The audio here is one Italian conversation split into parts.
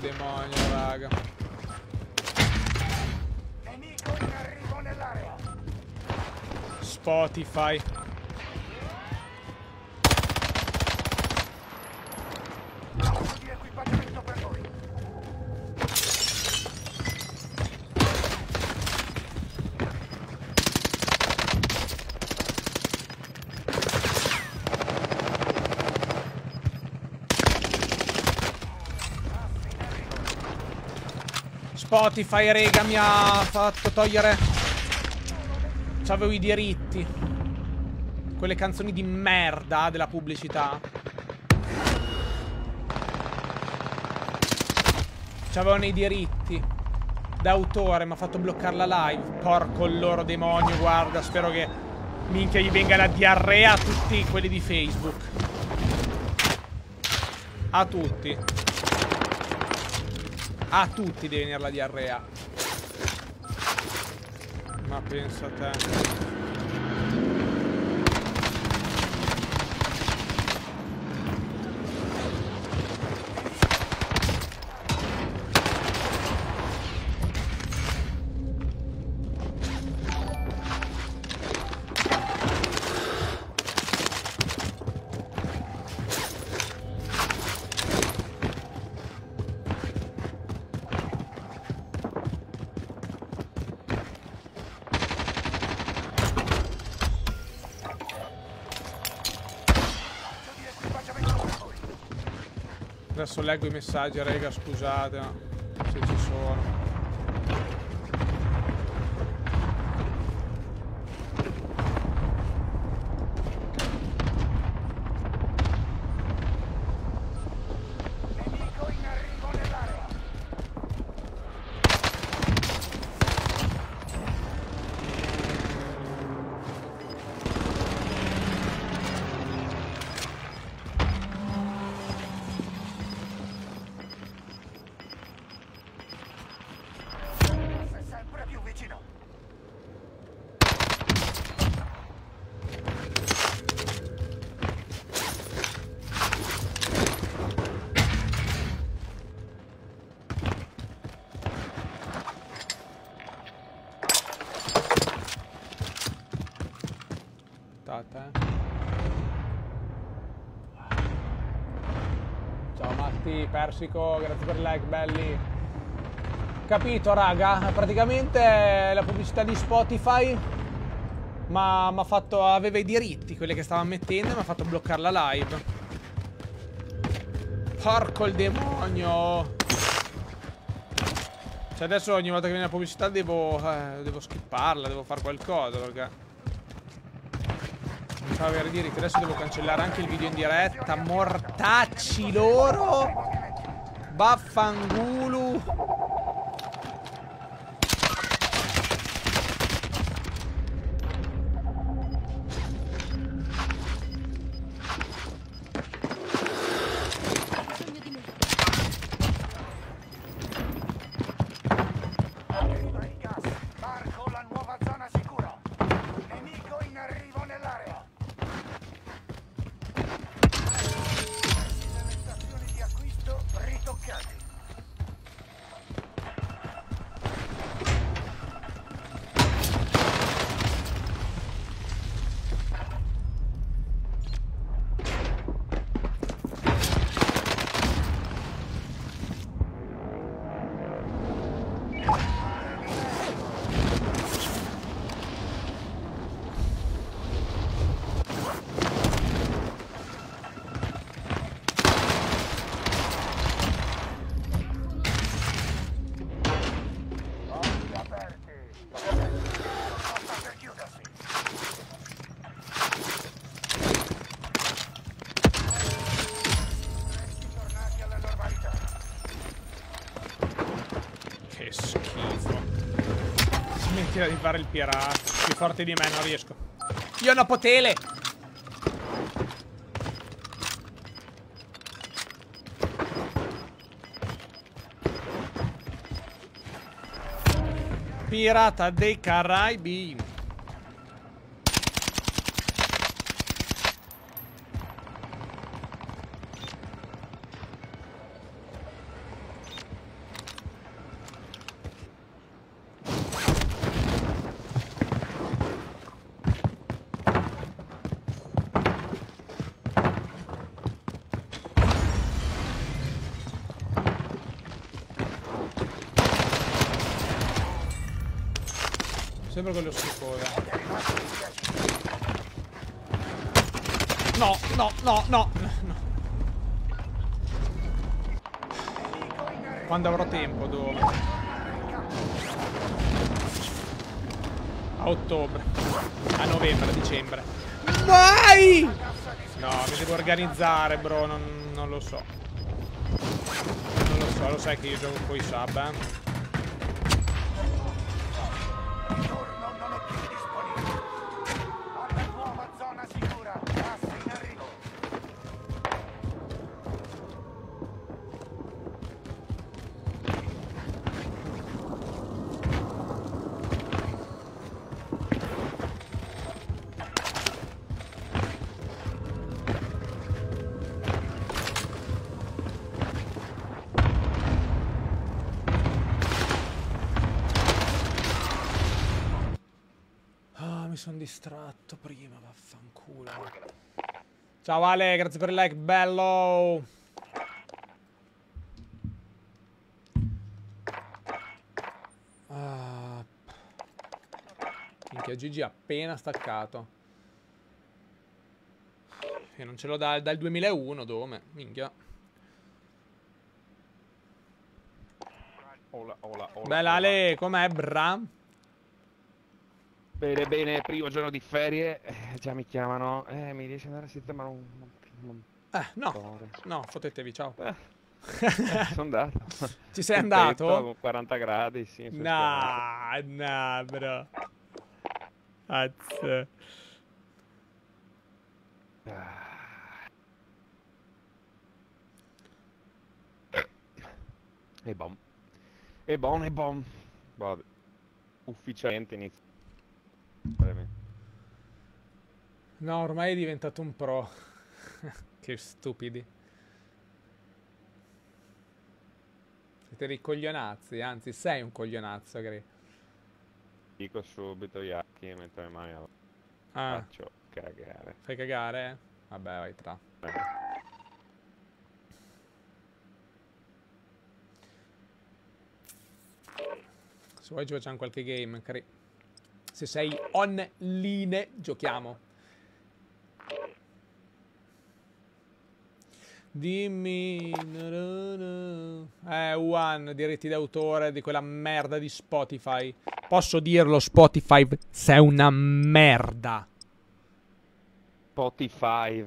Demonio, raga. Nemico in arrivo nell'area. Spotify. Spotify, rega, mi ha fatto togliere. C'avevo i diritti. Quelle canzoni di merda della pubblicità. C'avevano i diritti d'autore, mi ha fatto bloccare la live. Porco il loro demonio, guarda, spero che minchia gli venga la diarrea a tutti quelli di Facebook. A tutti. A tutti deve venire la diarrea. Ma pensa a te. Leggo i messaggi, raga, scusate, se ci sono. Persico, grazie per il like, belli. Capito, raga, praticamente la pubblicità di Spotify ma ha fatto aveva i diritti, quelli che stava mettendo e mi ha fatto bloccare la live. Porco il demonio. Cioè adesso ogni volta che viene la pubblicità devo eh, devo skipparla, devo fare qualcosa perché mi fa avere diritti. Adesso devo cancellare anche il video in diretta. Mortacci loro. Baffangulu. Fare il pirata. Più forte di me, non riesco. Io non potele. Pirata dei Caraibi. Sempre quello schifoso. No, no, no, no. Quando avrò tempo, dove? A ottobre. A novembre, a dicembre. Vai! No, mi devo organizzare, bro. Non, non lo so. Non lo so, lo sai che io gioco con i sub, eh. Sono distratto prima, vaffanculo. Ciao Ale, grazie per il like, bello. Ah. Minchia, Gigi ha appena staccato. E non ce l'ho dal, dal 2001, dove? Minchia. Ola, ola, ola. Bella. Ale, com'è, bra? Bene, bene, primo giorno di ferie. eh, già mi chiamano. Eh, mi riesci ad andare a sistemare un... un Eh, no. motore. No, fottetevi, ciao. Eh, sono andato. Ci sei andato? tetto Con 40 gradi, sì. No, no, bro. Azz. Ah. E bom. E bom, e bom. Vabbè. Ufficialmente inizio. No, ormai è diventato un pro. che stupidi. Siete dei coglionazzi, anzi sei un coglionazzo, Gre. Dico subito, Yaki, e metto le mani alla... Ah, Faccio cagare. fai cagare? Vabbè, vai tra. Eh. Se vuoi ci facciamo qualche game, cari. Se sei online, giochiamo. Dimmi. Eh, One, diritti d'autore di quella merda di Spotify. Posso dirlo, Spotify, sei una merda. Spotify.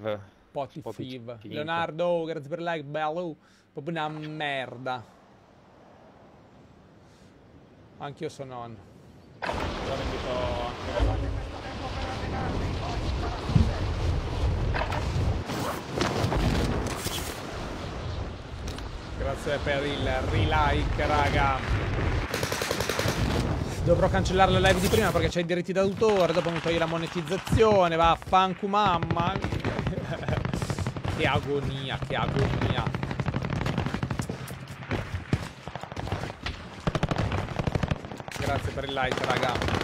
Spotify. Leonardo, grazie per like, bello. Proprio una merda. Anch'io sono on. Grazie per il relike, raga. Dovrò cancellare la live di prima perché c'è i diritti d'autore, dopo mi toglie la monetizzazione, vaffancu mamma. che agonia, che agonia. Grazie per il like, raga.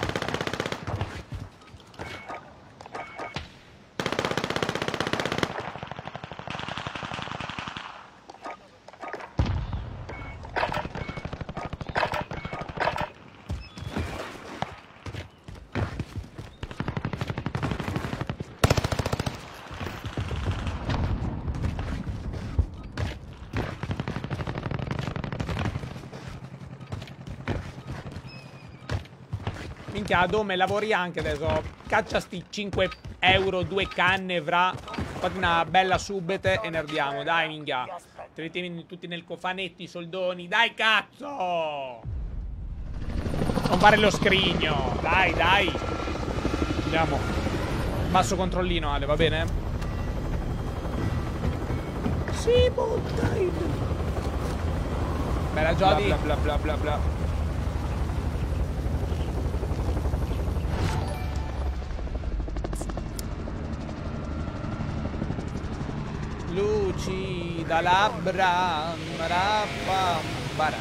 Minchia, Dome, lavori anche adesso. Caccia sti 5 euro, due canne, vra. Fate una bella subete e ne ardiamo. Dai, minchia. Tenetemi tutti nel cofanetti, i soldoni. Dai, cazzo! Non fare lo scrigno. Dai, dai. Andiamo. Basso controllino, Ale, va bene? Sì, dai. Bella Bla Jody. bla bla bla bla bla. Lucida labbra, marappa, bara.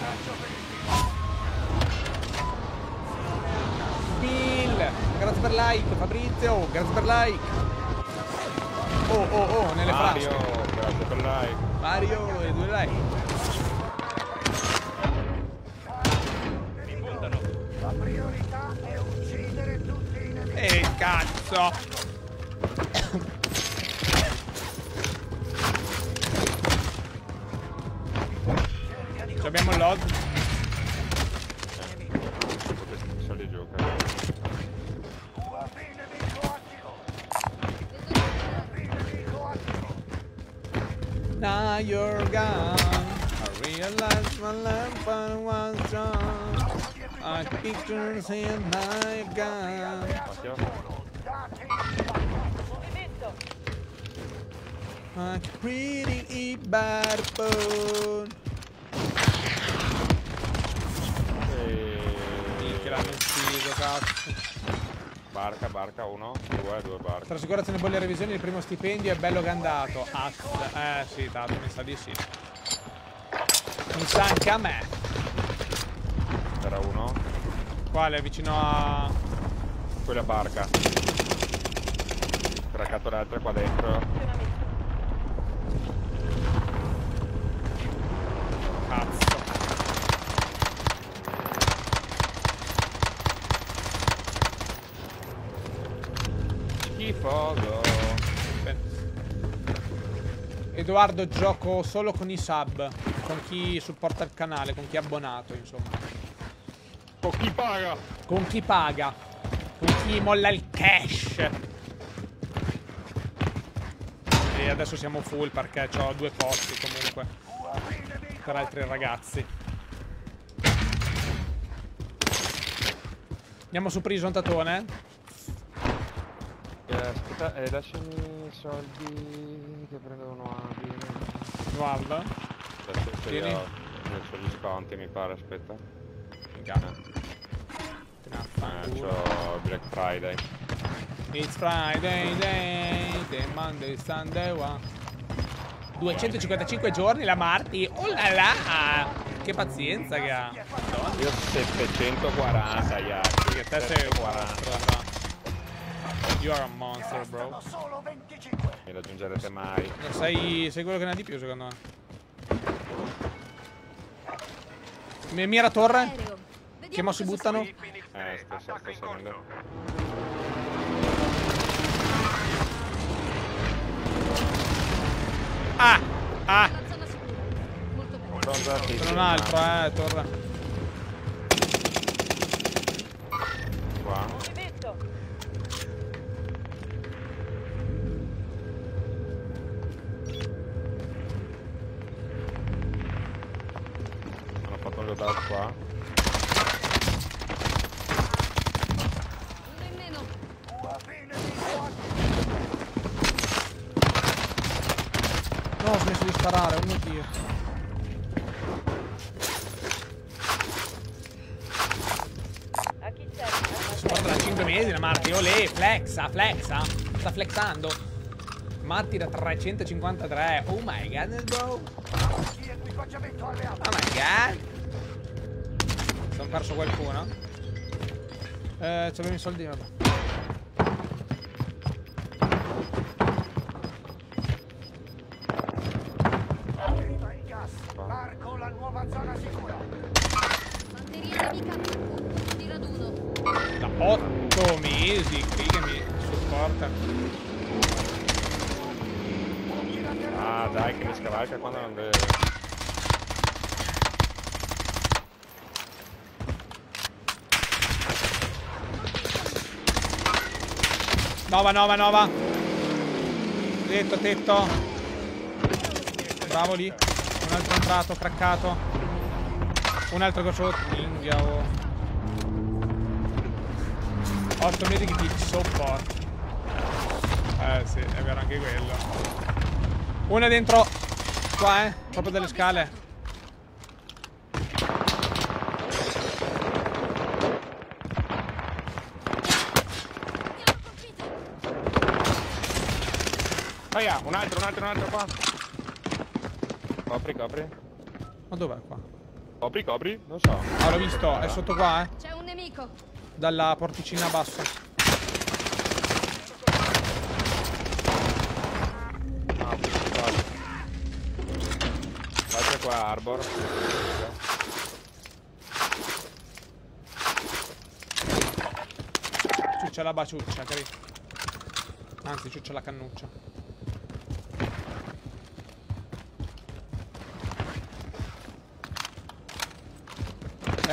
Bill, grazie per like, Fabrizio, grazie per like. Oh, oh, oh, nelle Mario, frasche. grazie per like. Mario e due like. La priorità è uccidere cazzo! You're gone. I realize my lamp was strong. I pictures in my gun. Occhio. Dati A pretty bad phone. Minchia l'hanno E... ucciso, cazzo. Barca, barca, uno, due, due barche. Tra assicurazione bolle e revisioni il primo stipendio è bello gandato. Ah, eh sì, tanto mi sa di sì. Mi sa anche a me. C'era uno. Quale? Vicino a... Quella barca. Craccato le altre qua dentro. Edoardo gioco solo con i sub, con chi supporta il canale, con chi è abbonato, insomma. Oh, chi paga? Con chi paga, con chi molla il cash. E adesso siamo full perché ho due posti comunque per altri ragazzi. Andiamo su prison tatone. Eh, aspetta, eh, lasciami i soldi che prendono Abi. Guarda. Adesso li Tieni. ho nel sugli sconti, mi pare, aspetta. Minchia. Eh, c'ho Black Friday. It's Friday day, the Monday, Sunday, one. 255 giorni la Marti. Oh là là! Che pazienza che ha. Madonna, Io 740, Yaki. che te sei. You are a monster, bro. Restano solo 25. Mi raggiungerete mai. Sei, sei quello che ne ha di più, secondo me. Mi- Mira torre. Che mo si buttano? Eh, sto, sto, sto salendo. Ah! Ah! C'è un altro, eh, torre. Flexa, flexa. Sta flexando. Matti da 353. Oh my god, bro. Oh my god. Sono perso qualcuno. Eh, c'avevo i soldi, vabbè. Nova, nova, nova. Tetto, tetto. Bravo lì. Un altro entrato, craccato. Un altro sotto. Minchia, oh. 8 mesi che ti support. Eh sì, è vero anche quello. Uno è dentro. Qua, eh. Proprio delle scale. Un altro, un altro, un altro qua. Copri, copri. Ma dov'è qua? Copri, copri, non so. Ah, l'ho visto. È sotto qua, eh. C'è un nemico. Dalla porticina bassa. Ah, questi qua. Arbor. Ciuccia la baciuccia, capito? Anzi, ciuccia la cannuccia.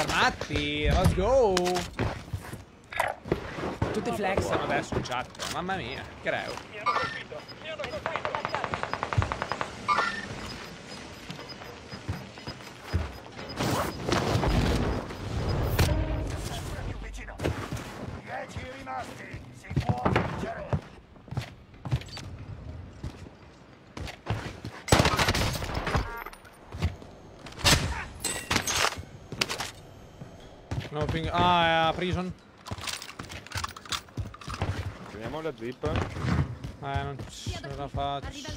Fermati, let's go! Tutti flexano adesso in chat, mamma mia, che reo. più prison. Teniamo la jeep. Eh, non ce la faccio.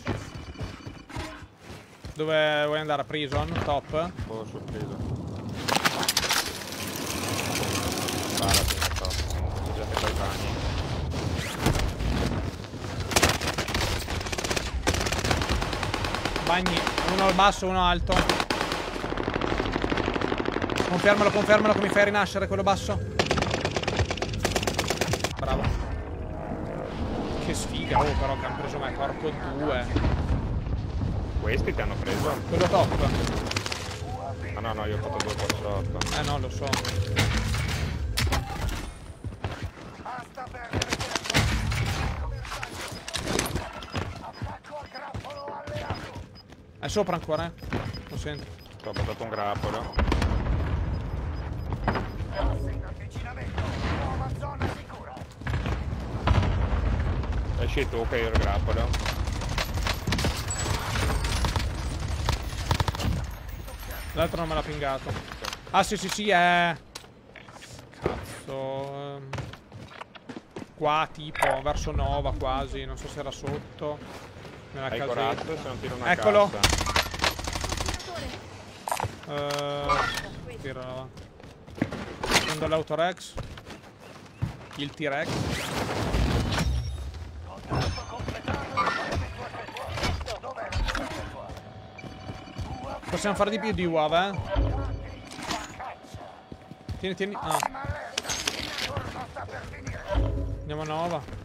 Dove vuoi andare? A prison? Top? Oh, sorpreso. Sparati, non so. C'è gente coi bagni. Bagni. Uno al basso, uno alto. Confermalo, confermalo che mi fai rinascere quello basso. Sfiga, oh, però che hanno preso me corpo 2. Questi ti hanno preso? Quello top. Ah no, no, io ho fatto due por sotto. Eh no, lo so. È sopra ancora, eh. Lo sento. Ho portato un grappolo. Che io il grappolo. L'altro non me l'ha pingato. Ah, sì, sì, sì, è... Cazzo... ehm, Qua, tipo, verso Nova quasi. Non so se era sotto. Nella Hai casetta. corazzo se non tiro una Eccolo. Tiratore. Eh, tira là. Prendo l'autorex. Il T-Rex. Possiamo fare di più di UAV, eh? Tieni, tieni. Ah, andiamo a Nova.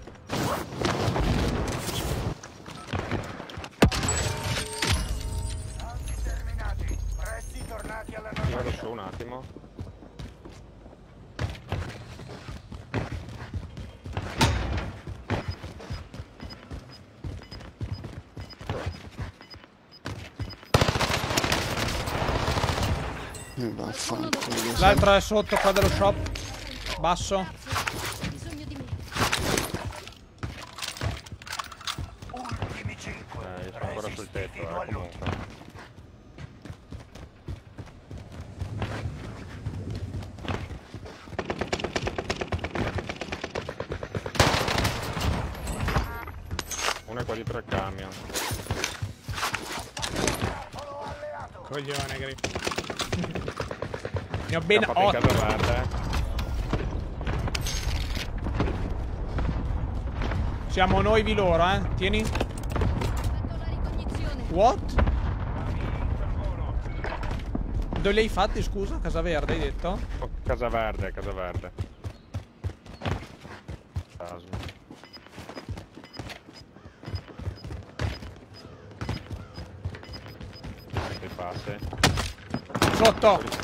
L'altro è sotto qua dello shop. Basso. Grazie. Bisogno di me. Ultimi cinque. Eh, io sono ancora sul tetto, Resistiti eh, a lungo. comunque. Uno è qua dietro il camion. Grappolo alleato. Coglione, Grip. Ne ho ben Scappate in 8. casa verde. Siamo noi vi loro, eh. Tieni. What? Dove li hai fatti, scusa? Casa Verde hai detto? Oh, casa verde, casa verde. Fantasma. Dei passi. Sotto!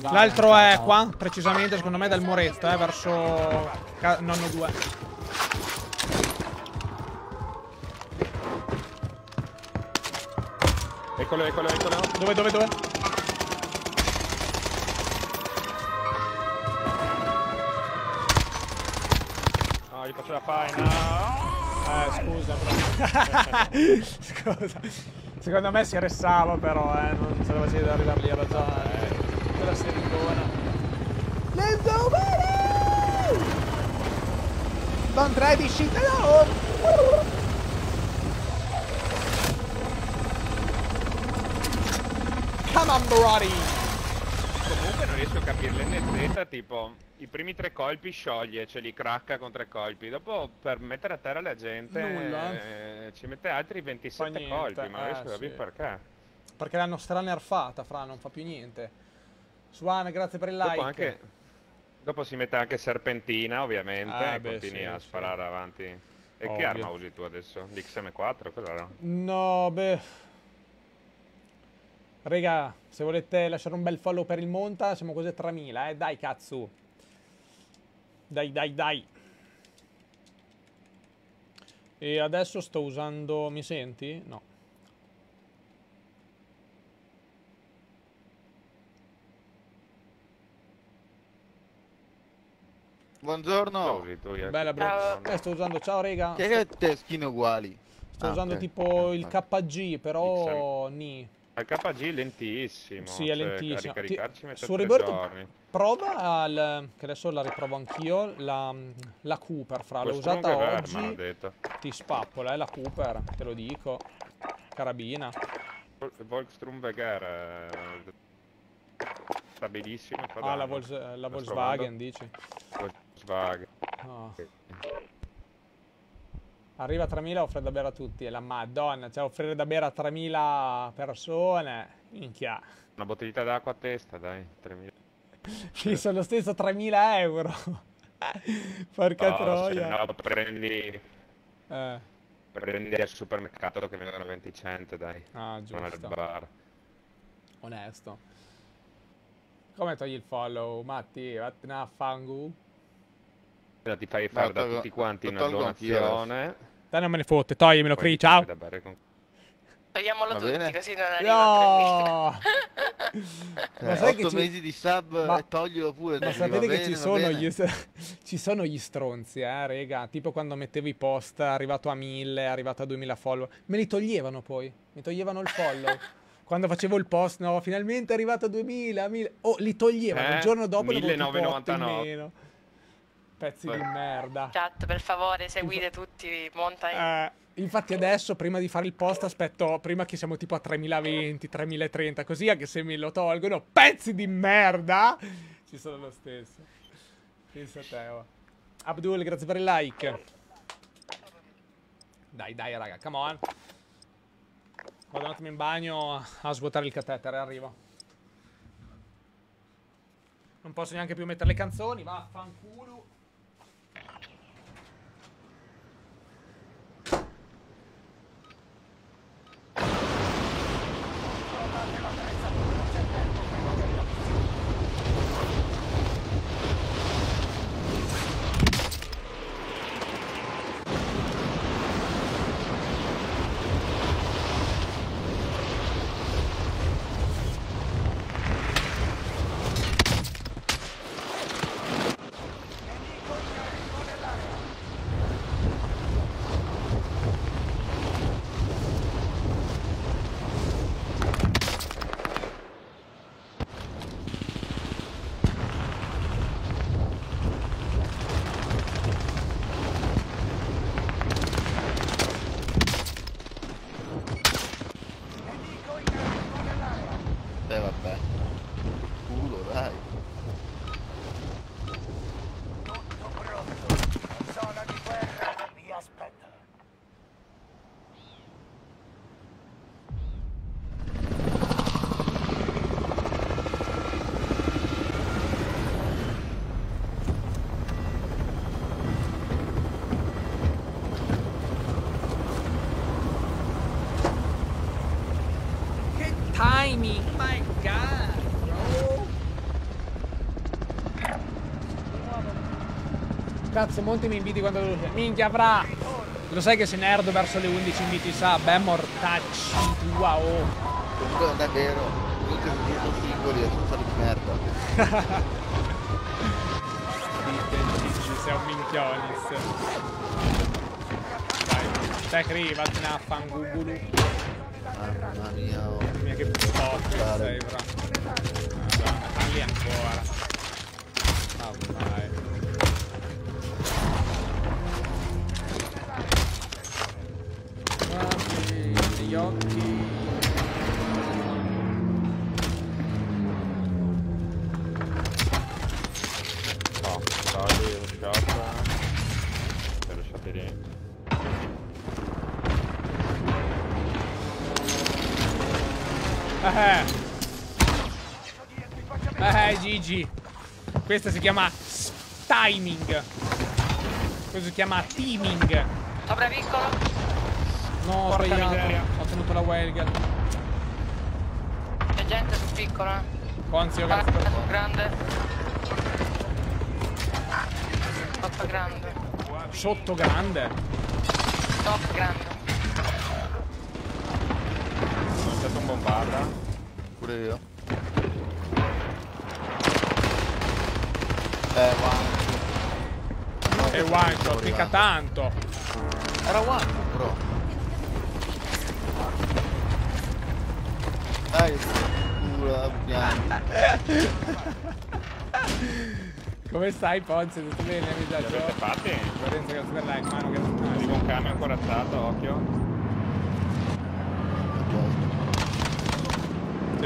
L'altro è qua, precisamente, secondo me, dal muretto, eh, verso nonno 2. Eccolo, eccolo, eccolo. Dove, dove, dove? No, gli faccio la faina. Eh, scusa, però. scusa. Secondo me si arrestava, però, eh. Non se la faceva da arrivare lì alla zona. Eh. Sericona. Let's go, baby! Don't try this shit alone! Come on, Brody! Comunque non riesco a capire l'NZ, tipo, i primi tre colpi scioglie, ce li cracca con tre colpi. Dopo per mettere a terra la gente Nulla. eh, ci mette altri 27 Fa niente, colpi, ma non eh, riesco a capire sì. perché. Perché l'hanno stranerfata, fra, non fa più niente. Swan, grazie per il like. Dopo, anche, dopo si mette anche serpentina, ovviamente, Ah, e beh, continui sì, a sì. sparare avanti. E che Ovvio. arma usi tu adesso? L'XM4? Cosa era? No, beh. Raga, se volete lasciare un bel follow per il monta, siamo quasi a 3000, eh. Dai, cazzo. Dai, dai, dai. E adesso sto usando... Mi senti? No. Buongiorno. Bella, bro. Ciao. Eh, sto usando... Ciao, raga. Che che teschine uguali? Sto Ah, usando ok. tipo il Ah. KG, però... Ni. Il KG è lentissimo. Sì, è cioè, lentissimo. A ricaricarci Ti- su Rebirth. Prova al... Che adesso la riprovo anch'io. La, la Cooper, fra. L'ho usata è oggi. Verma. Ti spappola, è la Cooper, te lo dico. Carabina. Vol- Volkstrom Vegar eh, stabilissimo. fa Ah, la. Vols- la Volkswagen, dici? provando. Volkswagen. Ah. Arriva a 3000 offre da bere a tutti. E la madonna, cioè offrire da bere a 3000 persone. Minchia. Una bottiglietta d'acqua a testa, dai. 3000. Sì, sono lo stesso 3000 euro. Porca No, troia. no, prendi, Eh, prendi al supermercato che vengono a 20 cent, dai. ah, Non al giusto. bar. Onesto. Come togli il follow, Matti? Vattene a fangu. Allora ti fai fare da tolgo- tutti quanti una donazione. Dai, non me ne fotte, Cri, ti ciao. con- Togliamolo Va tutti, bene. così non arriva a 3000. No! Eh, Ma sai che 8 ci- mesi di sub Ma- e toglilo pure. Ma sapete che bene, ci sono, gli, ci sono gli stronzi, eh, rega. Tipo quando mettevo i post, arrivato a 1000, arrivato a 2000 follower. Me li toglievano poi. Mi toglievano il follow. quando facevo il post, no, finalmente è arrivato a 2000, 1000. Oh, li toglievano. Eh, Il giorno dopo ne avevo tipo 8 in 1999. Pezzi Beh. di merda. Chat, per favore, seguite tutti Monta. Eh, infatti adesso, prima di fare il post, aspetto, prima che siamo tipo a 3020, 3030, così anche se me lo tolgono, pezzi di merda, ci sono lo stesso. Pensa a te, oh. Abdul, grazie per il like. Dai, dai, raga, come on. Vado un attimo in bagno a svuotare il catetere, arrivo. Non posso neanche più mettere le canzoni, vaffanculo. Cazzo, Monti mi inviti quando lo Minchia, fra! Lo sai che se nerdo verso le 11 inviti sub, eh, mortacci tua, oh! Comunque non è vero. Mi dicono singoli e sono stati di merda. Sei un minchionis. Dai, te Cri, vattene a fangugulu. Mamma mia. oh. Mia che Vale. sei, fra. Madonna, parli ancora. Eh. Eh, Gigi. Questa si chiama timing. Questo si chiama teaming. Sopra piccolo. No, ho sbagliato. miseria. Ho tenuto la Welger. C'è gente su piccolo. eh. Conzio, Guarda, grazie su grande. Top grande. Sotto grande. Top grande. Bombarda. Pure io. Eh, one. E one shot, mica tanto. Era one, bro. Dai, pura bianca. Come stai, Ponzi? Tutto bene? Mi Li avete fatti? Lorenzo, per like, mano, grazie per Arriva un camion corazzato, occhio.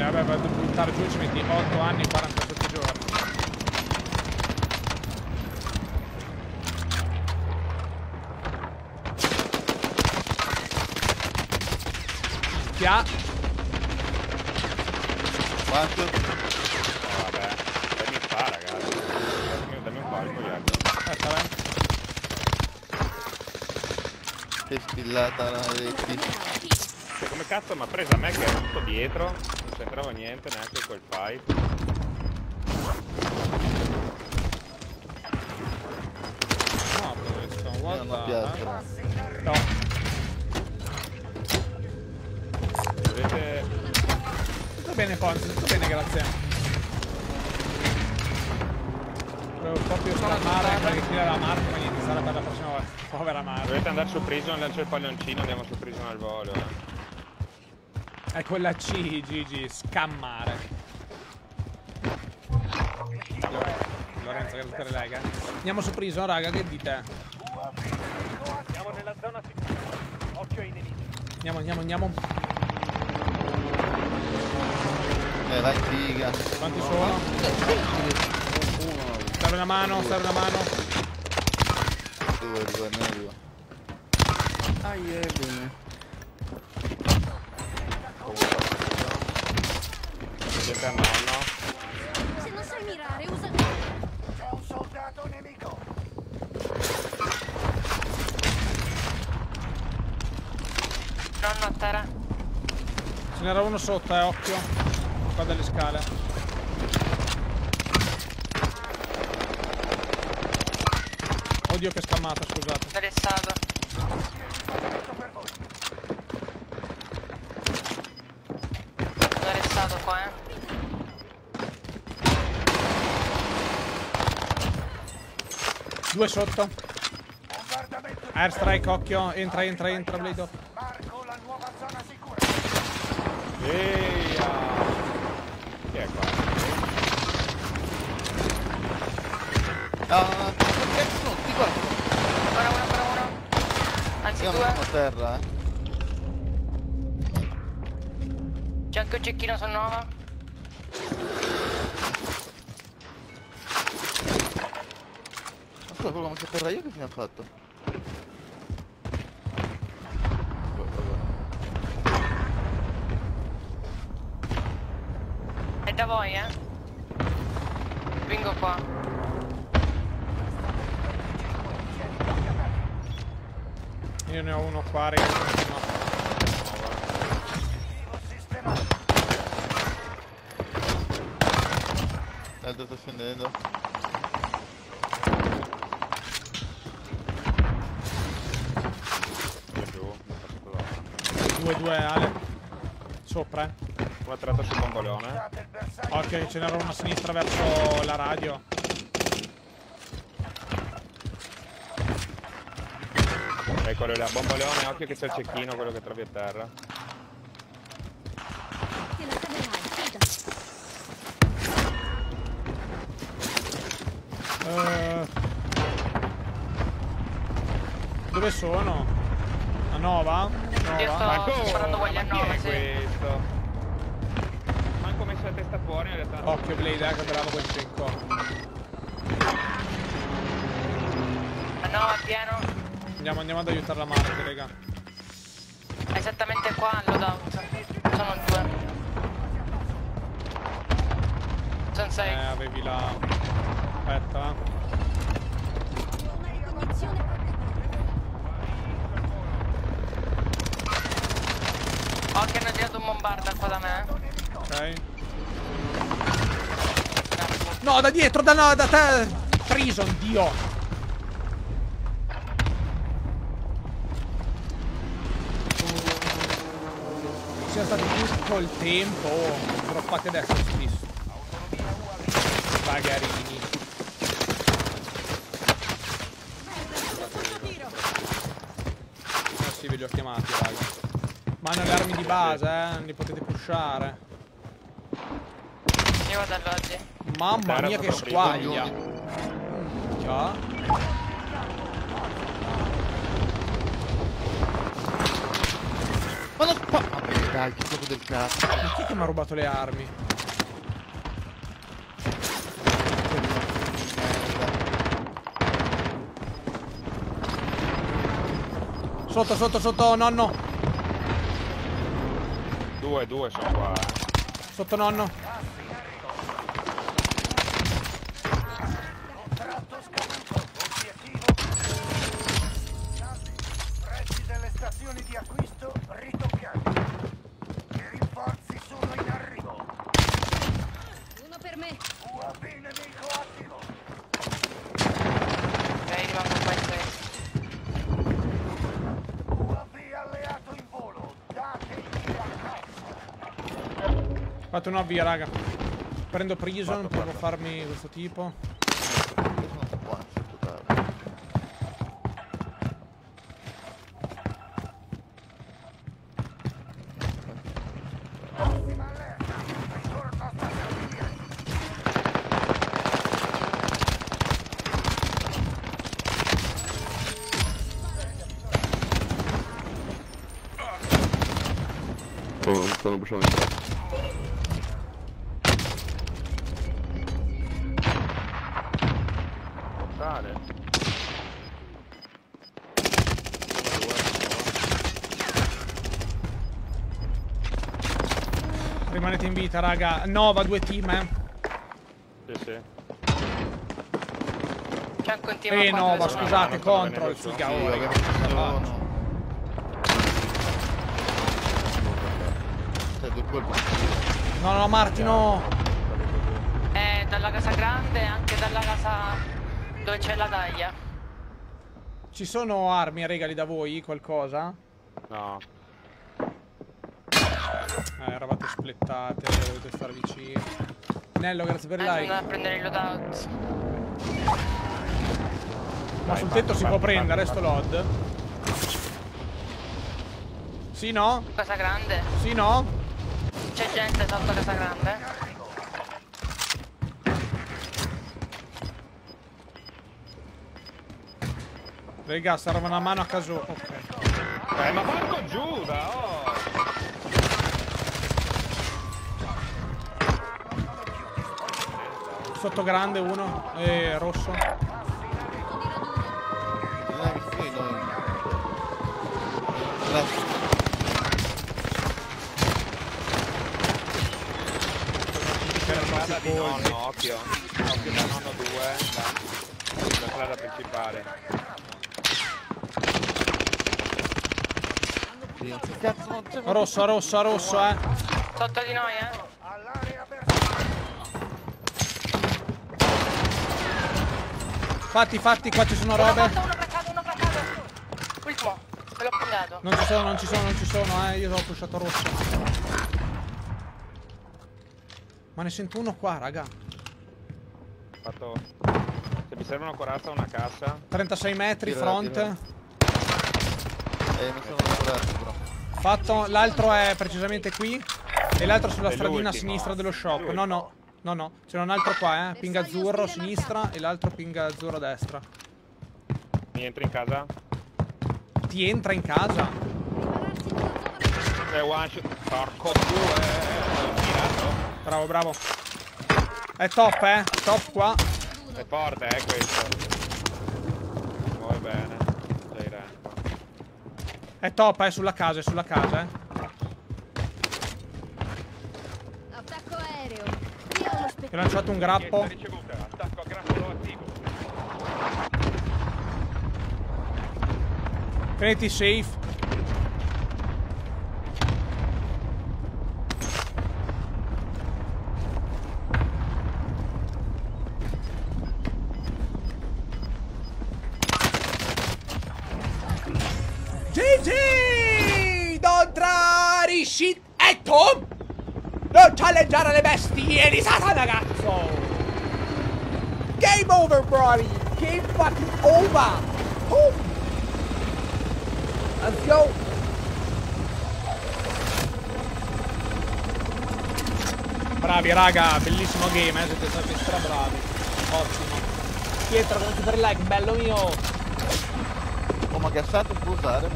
Cioè, vabbè, per buttare giù ci metti 8 anni e 47 giorni. Minchia. Quanto? Oh, vabbè. Dammi fa, ragazzi. Dammi, un colpo, Jacopo. Aspetta, vai. Che spillata la. Cioè, come cazzo mi ha preso a me che ero tutto dietro? C'entrava niente neanche quel fight. No, non the- piacciono. No. Dovete... Tutto bene, Ponzi, tutto bene, grazie. Volevo proprio scammare perché tira la marca, ma niente, sarà per la prossima volta. Povera marca. Dovete andare su prison, lancio il palloncino, andiamo su prison al volo. Eh. È quella C, Gigi, scammare. Lorenzo, grazie per le eh. Andiamo su prison, raga, che dite? Siamo nella zona sicura. Occhio ai nemici. Andiamo, andiamo, andiamo. Eh, vai figa. Quanti sono? Serve una mano, serve una mano. Dove arriva, ne sotto, eh, occhio. Qua dalle scale. Oddio che scammata, scusate. Interessato. Interessato qua, eh. Due sotto. Airstrike, occhio. Entra, entra, entra, Blade. Marco la nuova zona sicura. Eia! Chi è qua? Ah, perché no, ti guardo. Ancora uno, ancora uno. Anzi Io non due. sono a terra, eh. C'è anche un cecchino su Nova. Ma scusa, quello che terra io che fine ha fatto? Da voi, eh. Vengo qua. Io ne ho uno qua. Sistemato. L'altro sta scendendo. Davanti. 2-2, Ale. Sopra, eh. Uno attrato sul bombolone. Occhio, ce n'era uno a sinistra verso la radio. Eccolo là, bombolone, occhio che c'è il cecchino, quello che trovi a terra. Eh, Dove sono? A Nova? Io Nova? sto Marco, sparando ma quagli a è sì. questo? Fuori, in realtà. Occhio Blade, eh, che te lavo quel cecco. A Nova pieno. Andiamo, andiamo ad aiutare la Marte, raga. Esattamente qua, loadout. Sono due. sei. Eh, avevi la... Aspetta. Ho che hanno girato un bombarda qua da me. Ok. No, da dietro, da, no, da te. Prison, Dio. Siamo stati tutto il tempo. Droppati adesso, stesso. Bagarini. Sì, ve li ho chiamati, raga. Ma hanno le armi di base, eh. Non li potete pushare. Io vado alloggi. Mamma mia che squaglia. Già. Ma non spa... Vabbè, dai, che gioco del cazzo. Ma chi è che mi ha rubato le armi? Sotto, sotto, sotto, nonno. Due, due sono qua. eh. Sotto, nonno. Contratto scaduto. Obiettivo. Salvi. Prezzi delle stazioni di acquisto ritoccati. I rinforzi sono in arrivo. Uno per me. UAV nemico attivo. Ok, rimango qua in sei. UAV alleato in volo. Date il Fate un avvio, raga. Prendo prison, provo a farmi questo tipo. Io sono qua, in vita, raga. Nova, due team, eh. Sì, sì. C'è un continuo Eh, Nova, scusate, stanno control, figa, Sì, ora. Cioè, due colpi. No, no, Martino. Eh, dalla casa grande e anche dalla casa dove c'è la taglia. Ci sono armi regali da voi? Qualcosa? No. Eh, eravate splettate, dovete stare vicini. Nello, grazie per il Adesso andare a prendere il loadout. Ma sul tetto si può prendere, sto LOD? Sì, no? Casa grande. Sì, no? C'è gente sotto casa grande. Raga, serve una mano a caso. Ok. Eh, ma Sotto grande uno. E rosso. Strada di nonno, occhio. Occhio da nonno 2. La strada principale. Rosso, rosso, rosso, eh. Sotto di noi, eh. Fatti, fatti, qua ci sono Uno robe. fatto, uno placcato, uno placcato. Ultimo. Me l'ho pingato. Non ci sono, non ci sono, non ci sono, eh. Io ho pushato rosso. Ma ne sento uno qua, raga. Fatto. Se mi serve una corazza o una cassa. 36 metri, Tira, front. tira. Eh, mi sono lavorato, però. Fatto, l'altro è precisamente qui. E l'altro sulla stradina a sinistra dello shop. No, no, no, no. C'è un altro qua, eh. Ping azzurro a sinistra e l'altro ping azzurro a destra. Mi entri in casa? Ti entra in casa. Eh, one shot. Porco due. Bravo, bravo. È top, eh. Top qua. È forte, eh, questo. Muove bene. Rampa. È top, eh. Sulla casa, è sulla casa, eh. Ti ho lanciato un grappo. Teniti safe. Brody! Game fucking over! Boom! Let's go! Bravi raga, bellissimo game, eh, siete stati stra bravi. Ottimo. Pietro, grazie per il like, bello mio. Oh, ma che assalto può usare?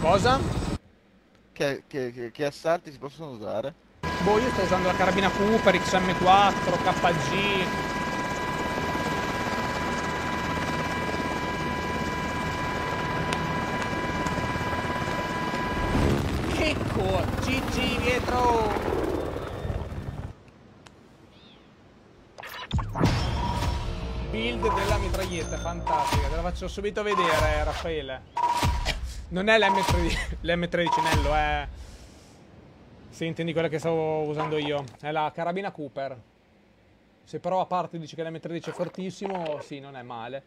Cosa? Che, che, che, che assalti si possono usare? Boh, io sto usando la carabina Cooper, XM4, KG. Faccio subito vedere, Raffaele. Non è l'M13, l'M13 è... Se intendi quella che stavo usando io. È la carabina Cooper. Se però a parte dici che l'M13 è fortissimo, sì, non è male.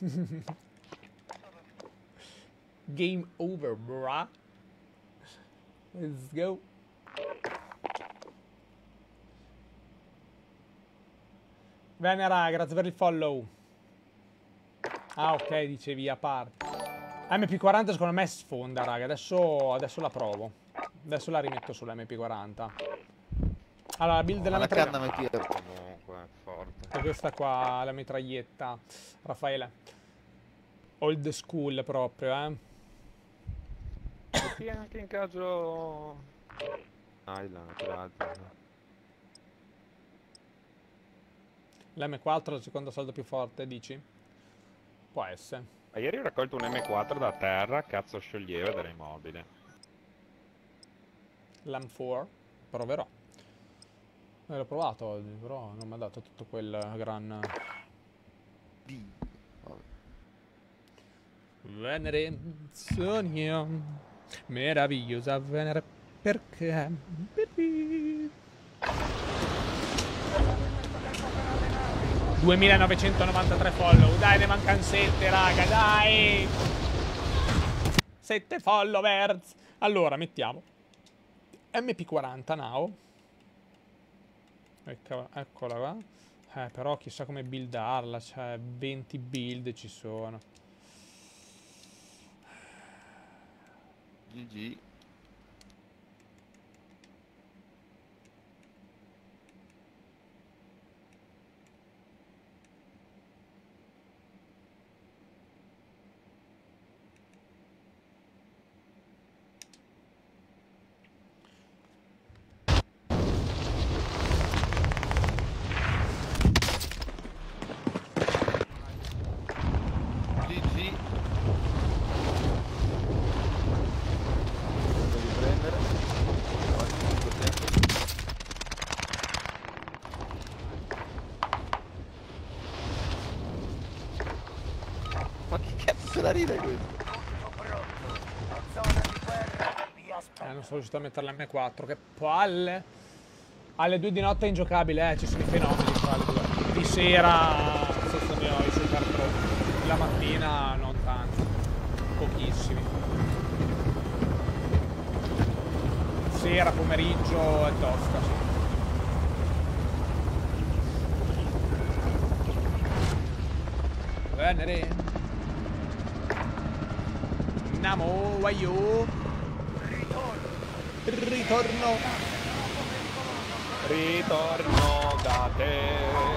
Game over, bruh. Let's go. Bene, raga, grazie per il follow. Ah, ok, dicevi a parte. MP40 secondo me sfonda, raga. Adesso, adesso la provo. Adesso la rimetto sull'MP40. Allora, la build della la mitraglietta. canna tira. Comunque, forte. E questa qua, la mitraglietta. Raffaele. Old school proprio, eh. Sì, anche in caso... Island, tra l'altro. L'M4 è il secondo saldo più forte, dici? Può essere. Ma ieri ho raccolto un M4 da terra, cazzo scioglieva ed era immobile. L'M4 proverò. Eh, l'ho provato oggi, però non mi ha dato tutto quel gran... Di. Vabbè. Venere, sogno, meravigliosa Venere, perché? Perché? 2993 follow, dai ne mancano 7 raga, dai! 7 followers! Allora, mettiamo MP40 now. Ecco- eccola qua. Eh, però chissà come buildarla, cioè 20 build ci sono. GG. Devi prendere. Avanti, tutto tempo. Ma che cazzo da ride questo? Tutto pronto. La zona di guerra vi aspetta. Eh, non sono riuscito a mettere l'M4, che palle! Alle 2 di notte è ingiocabile, eh, ci sono i fenomeni qua alle 2. Di sera, ne ho i super pro. La mattina non tanto, pochissimi. Sera, pomeriggio è tosta, sì. Venere. Namo, waio. Ritorno. Ritorno da te.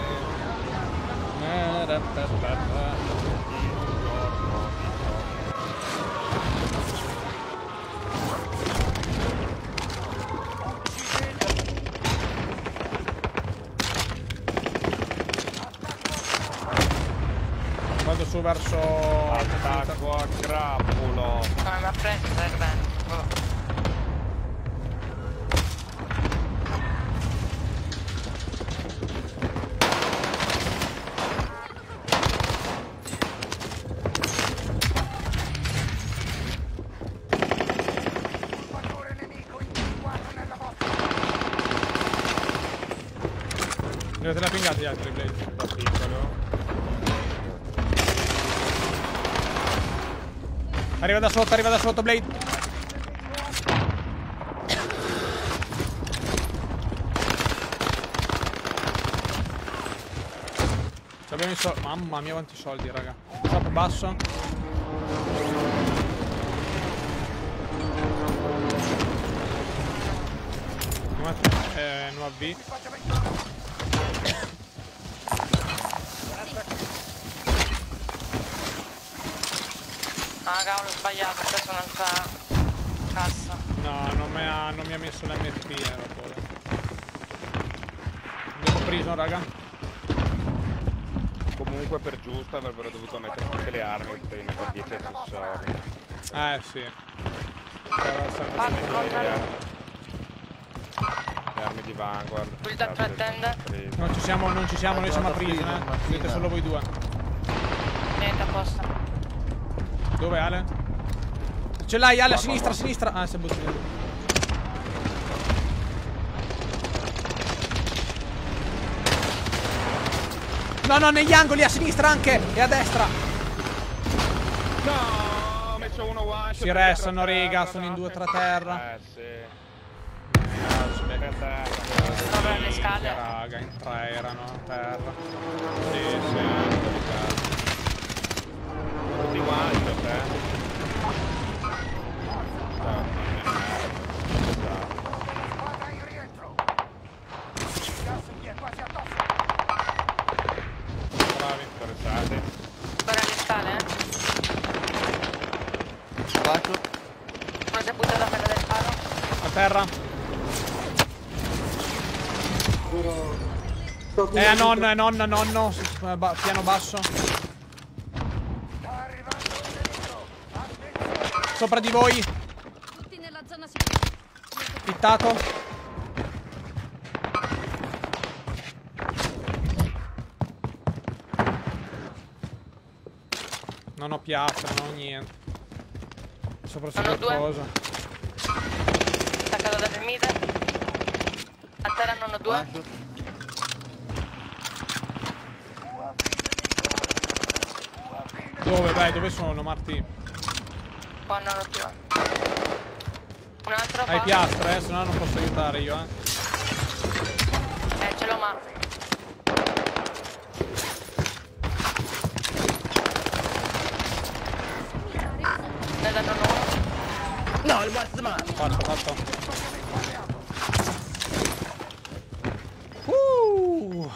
Vado su verso... da sotto, arriva da sotto Blade. Ci abbiamo i soldi. Mamma mia quanti soldi raga. Troppo basso. Eh, nuova V. Ah, cavolo, ho sbagliato, ho preso un'altra cassa. No, non mi ha, non mi ha messo l'MFP, era pure. Abbiamo preso, raga. Comunque per giusto avrebbero dovuto mettere tutte le armi per mettere 10 accessori. Eh, sì. Fallo. Le armi- le armi di Vanguard. Altre pretende? prese. Non ci siamo, non ci siamo, noi siamo a prison, eh. Siete solo voi due. Niente, a posto. Dove Ale? Ce l'hai Ale, a sinistra, a sinistra. Ah, si è buttato. No, no, negli angoli, a sinistra anche e a destra. No, ho messo uno one Si restano, riga, sono in due tra terra. Eh sì. Beh, terra. Sopra le scale. raga, in tre erano a terra. Sì, sì. Tutti one shot, eh. squadra in rientro. Il gas mi è quasi addosso. Bravi, interessati. Sopra le scale, eh. Bacio. Uno si è buttato a terra del palo. A terra. Eh, a nonno, è nonna, nonno. eh, piano basso. Sopra di voi. Tutti nella zona sicura. Pittato. Non ho piastre, non ho niente. Sopra c'è qualcosa. Attaccato dalle mite. A terra non ho due. Bacio. Dove, dai, dove sono, Marti? Qua non ho più. Un altro Hai piastre, eh, se no non posso aiutare io. Eh, ce l'ho ma. Ne danno uno. Fatto, fatto. Uh.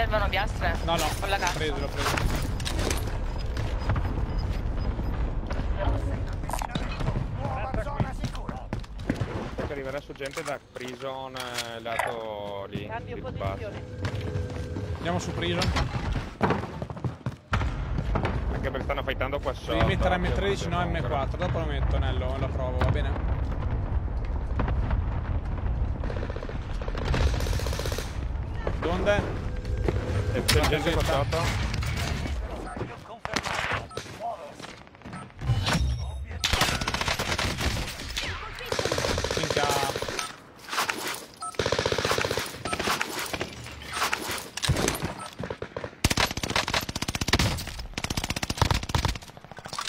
Servono piastre? No, no, Con la l'ho cassa. preso, l'ho preso. Nuova zona sicura. Che arriverà su gente prison eh, lato lì. Cambio di posizione. Andiamo su prison. Anche perché stanno fightando qua sotto. Devi mettere occhio, M13, no occhio, M4. Dopo lo metto, Nello, la provo, va bene? Donde? C'è gente qua sotto? Bersaglio confermato. Muoversi. Minchia.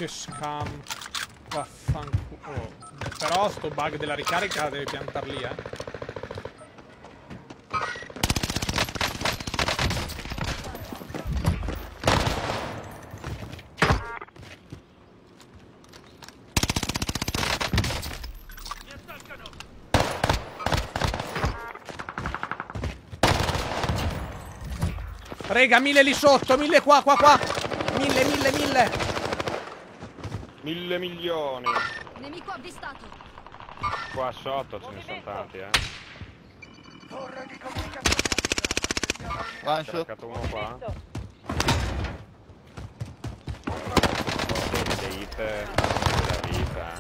Che scam. Vaffanculo. Oh. Però sto bug della ricarica devi piantar lì, eh. Rega, mille lì sotto, mille qua, qua, qua. Mille, mille, mille. Mille milioni. Nemico avvistato. Qua sotto ce ne sono tanti, eh. Torre di comunicazione. One Ho shot. cercato uno qua. Le hit della vita.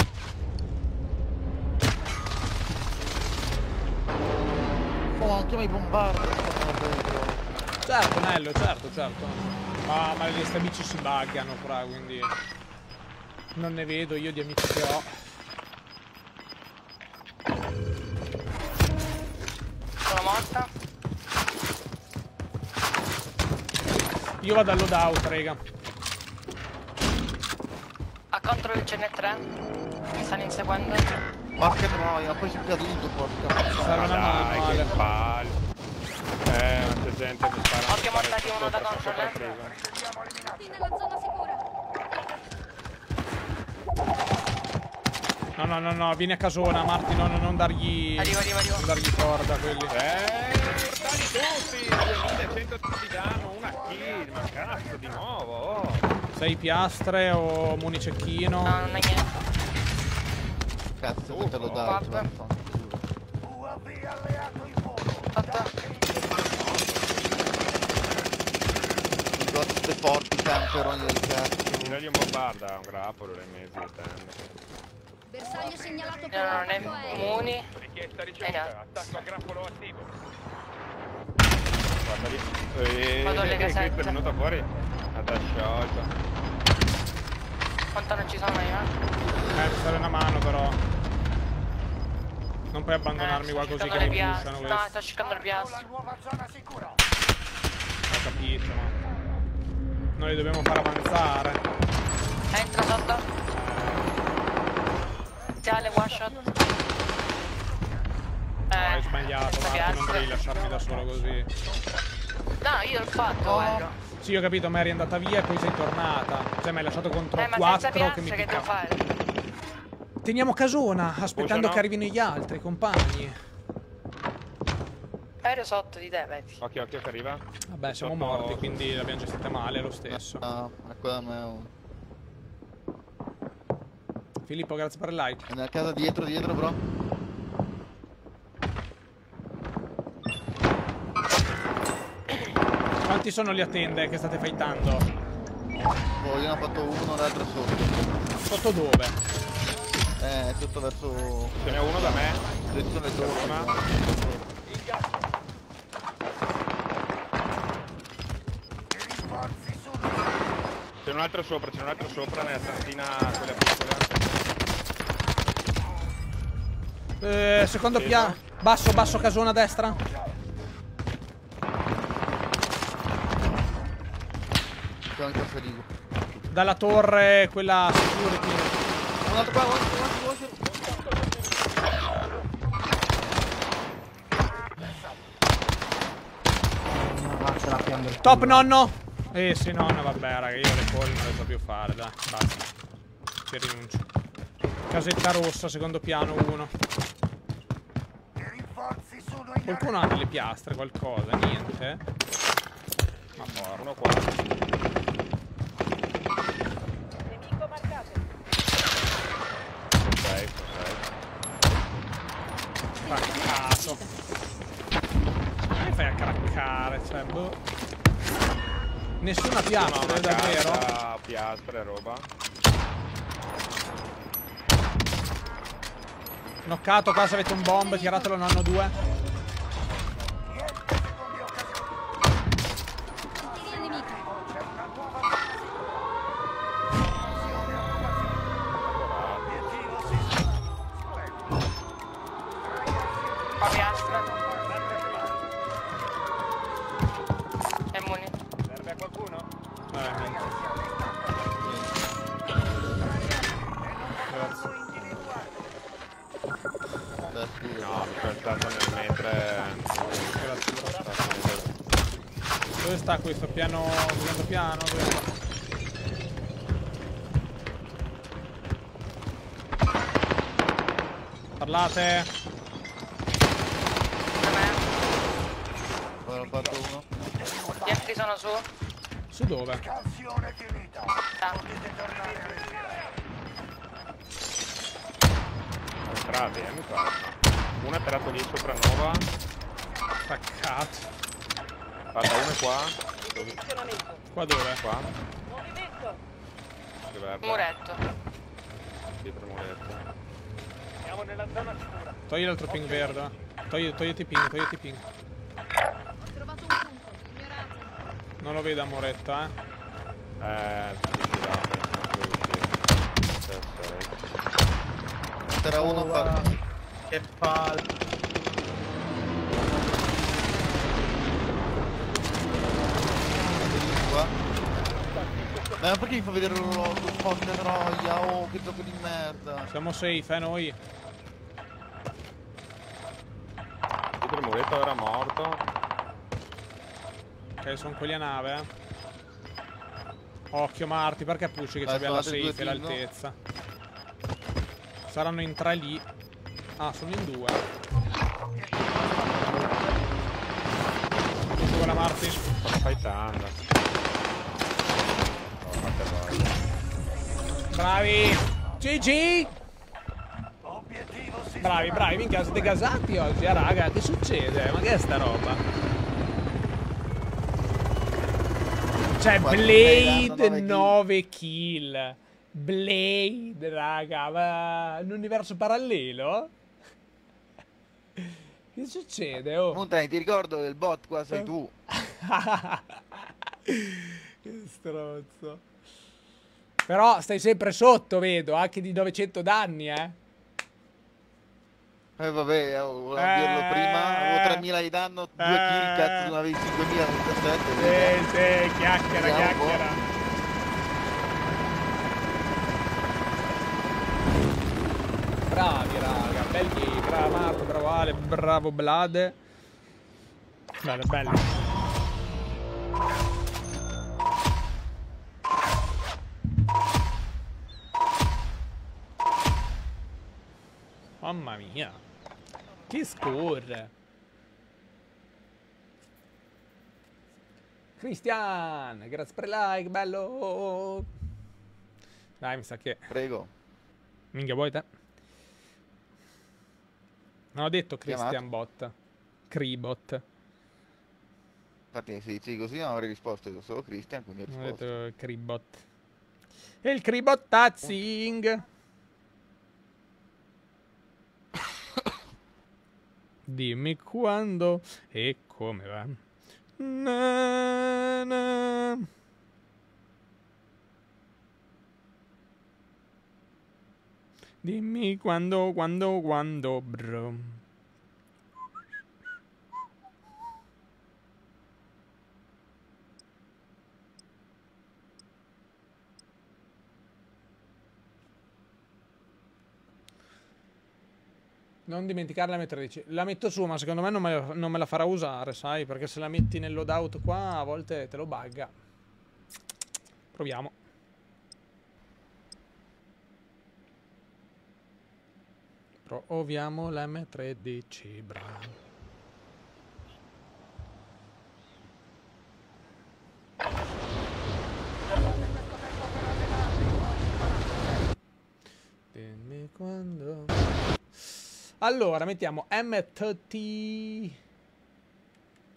Oh, anche mi bombarda. sta merda, bro. Certo, Nello, certo, certo. Ma, ma le bici si buggano, fra, quindi... Non ne vedo io di amici che ho. Sono morta. Io vado al loadout, raga. A controllo ce n'è tre. Mi stanno inseguendo. Ma che noia, poi sono caduto, porca Serve puttana. una Ma mano, che palle. Eh, non c'è gente che spara. Occhio, mortati uno da sopra, control, sopra eh. presa. Tutti nella zona sicura. No, no, no, vieni a casona, Marti, no, no, non dargli... Arrivo, arrivo, arrivo. Non dargli corda quelli. Eh, mortali tutti! 2100 di danno, una kill, ma cazzo di nuovo, oh. Sei piastre o muni cecchino? No, non è niente. Cazzo, che te l'ho dato. Vabbè. vaffanculo. UAV alleato in volo. Forti camperoni del cazzo. Non gli bombarda, un grappolo e mezzo di stand. Bersaglio segnalato per No, non è attacco aereo. muni. Richiesta ricevuta, attacco a grappolo attivo. Guarda lì. Eh, Vado alle eh, è casette. venuto fuori. Ad sciolto. Quanto non ci sono io? Eh, mi serve una mano però. Non puoi Eh, abbandonarmi sto qua così che mi pushano No, sto cercando la nuova zona sicura. Ho capito, ma... Noi li dobbiamo far avanzare. Entra sotto. Iniziale, one shot. No, hai Eh, sbagliato, questa Marti, non devi lasciarmi da solo così. No, io l'ho fatto quello. Sì, ho capito, ma eri andata via e poi sei tornata. Cioè, mi hai lasciato contro Eh, ma senza 4 che mi che devo fare? Teniamo casona, aspettando Usano? che arrivino gli altri, compagni. Ero sotto di te, vedi. Occhio, occhio che arriva. Vabbè, siamo Sotto- morti, quindi l'abbiamo gestita male lo stesso. No, è qua da me. Filippo, grazie per il like. È nella casa dietro, dietro, bro. Quanti sono le attende che state fightando? Oh, io ne ho fatto uno, l'altro sotto. Sotto dove? Eh, sotto verso... Ce n'è uno da me. Torre. Una. Rinforzi sul C'è un altro sopra, c'è un altro sopra nella stanzina quella piccola. Eh, secondo Sì, piano. no? Basso, basso, casona a destra. Dalla torre, quella security. Un altro qua, un altro, un altro, un altro. Top nonno! Eh sì nonno, vabbè raga, io le call non le so più fare, dai, basta. Ci rinuncio. Casetta rossa, secondo piano, uno. Qualcuno ha delle piastre, qualcosa, niente? Ma porco. Uno qua. Safe, safe. Craccato. Come fai a craccare? Cioè, boh. Nessuna No, piastra, una davvero? casa, piastre e roba. Knoccato, qua se avete un bomb, tiratelo nonno 2. Poi ho fatto uno. Gli altri sono su. Su dove? Scansione finita. Ah. Potete tornare a respirare. Entrati, eh, mi fa. Uno è tirato lì sopra Nova. Staccato. Guarda, uno è qua. Qua dove? Qua. Che verde. Muretto. Dietro il muretto. Togli l'altro ping verde. Togli, togliti ping, togliti ping. Ho trovato un punto. Il mio razzo. Non lo vedo a Moretta, eh. Eh. C'era uno per... Che palle. qua. Ma perché mi fa vedere l'orologio? Porca troia, oh, che gioco di merda. Siamo safe, eh, noi. Dietro il muretto era morto. Ok, sono quelli a nave, eh. Occhio Marti, perché pusci che Dai, c'abbiamo la safe e l'altezza? Saranno in tre lì. Ah, sono in due. Tutto con la Marti. Fai. Oh, voglia. Bravi! GG! Bravi, bravi, minchia, siete gasati oggi, eh, raga, che succede? Ma che è sta roba? Cioè, Blade dando? 9 kill. Blade, raga, ma un universo parallelo? Che succede, oh? Montani, ti ricordo che il bot qua sei tu. che strozzo. Però stai sempre sotto, vedo, anche di 900 danni, eh. Eh vabbè, volevo Eh. dirlo prima, avevo 3000 di danno, 2 kill, Eh. cazzo, non avevi 5000, 97. Sì, sì, chiacchiera, po'. chiacchiera. Bravi, raga, belli, bravo Marco, bravo Ale, bravo Blade. Bello, bello. Mamma mia. Che score. Cristian, grazie per il like, bello. Dai, mi sa che... Prego. Minchia, vuoi te? Non ho detto Chiamato? Christian Bot. Cribot. Infatti se dici così non avrei risposto, io solo Christian, quindi ho Non ho risposto. detto Cribot. E il Cribottazzing. Dimmi quando e come va. Na, na. Dimmi quando, quando, quando, bro. Non dimenticare la M13. La metto su, ma secondo me non me, la- non me la farà usare, sai? Perché se la metti nel loadout qua, a volte te lo bugga. Proviamo. Proviamo la M13, bravo. Dimmi quando. Allora, mettiamo MTT.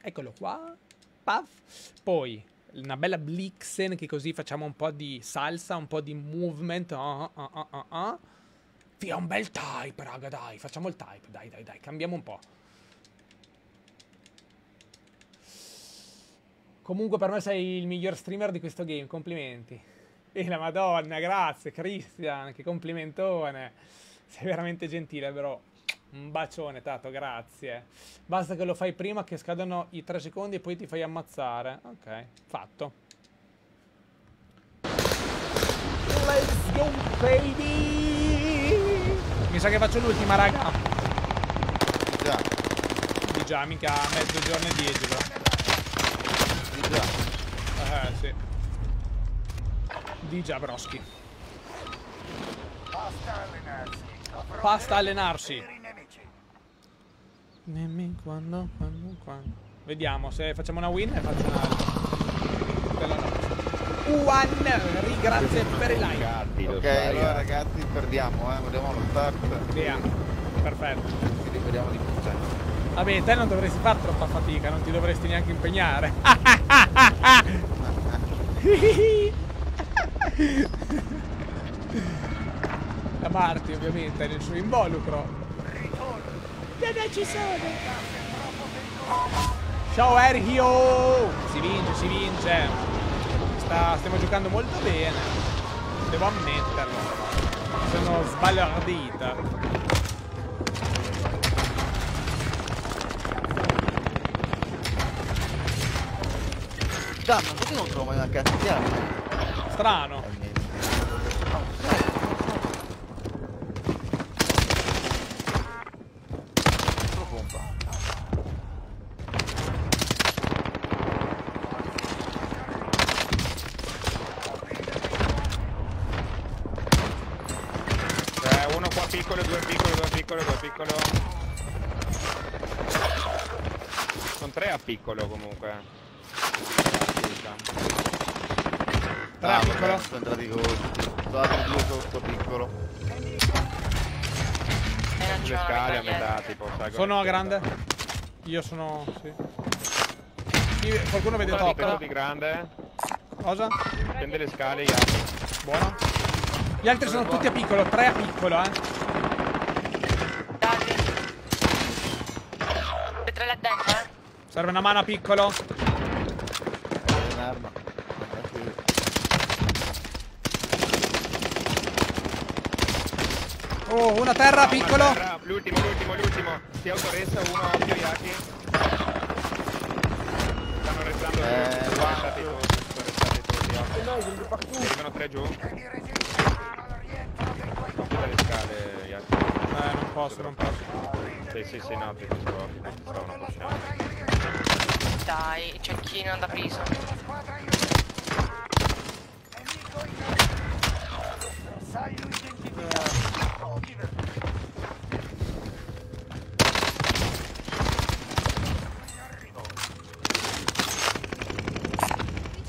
Eccolo qua. Puff. Poi una bella Blixen che così facciamo un po' di salsa, un po' di movement. Ah, ah, ah, ah, ah. Via un bel type, raga, dai. Facciamo il type. Dai, dai, dai. Cambiamo un po'. Comunque per me sei il miglior streamer di questo game. Complimenti. E la madonna, grazie Christian. Che complimentone. Sei veramente gentile, bro. Un bacione, Tato, grazie. Basta che lo fai prima che scadano i 3 secondi e poi ti fai ammazzare. Ok, fatto. Let's go, baby! Mi sa che faccio l'ultima, raga. Già, Di già, mica mezzogiorno e 10, però. di già. Eh, sì. Di già, broschi. Basta allenarsi. Basta allenarsi. Per i nemici. Dimmi quando, quando, quando. Vediamo, se facciamo una win e faccio una... Bella notte. One, ringrazie per il like. Ok, allora ragazzi perdiamo, eh, vogliamo lo start. Via. Perfetto. Ci rivediamo di più. Vabbè, te non dovresti fare troppa fatica, non ti dovresti neanche impegnare. La Marti ovviamente nel suo involucro. Dada ci sono! Ciao Erhio! Si vince, si vince. Sta- stiamo giocando molto bene. Devo ammetterlo. Sono sbalordita. Dammi, perché non trovo mai una cazzo di arma? Strano. Sono entrati così. Sono altri due sotto piccolo. E non c'è Sulle una scale a metà, tipo, sai Sono a grande? Io sono... sì. Chi- Qualcuno vede Uno top? di grande. Cosa? Prende le scale gli altri. Buono. Gli altri sono tutti a piccolo, tre a piccolo, eh. Dati. Le tre là dentro, eh. Serve una mano a piccolo. Una terra a No, piccolo. terra, L'ultimo, l'ultimo, l'ultimo. Si autoresta uno, occhio Yaki. Stanno restando Eh, tutti. Sono restati tutti. Sono restati tutti, occhio. Arrivano tre giù. Occhio dalle scale, Yaki. Eh, non posso, non posso. Sì, sì, sì, no, ti. Stavano pushando. Dai, cecchino da piso.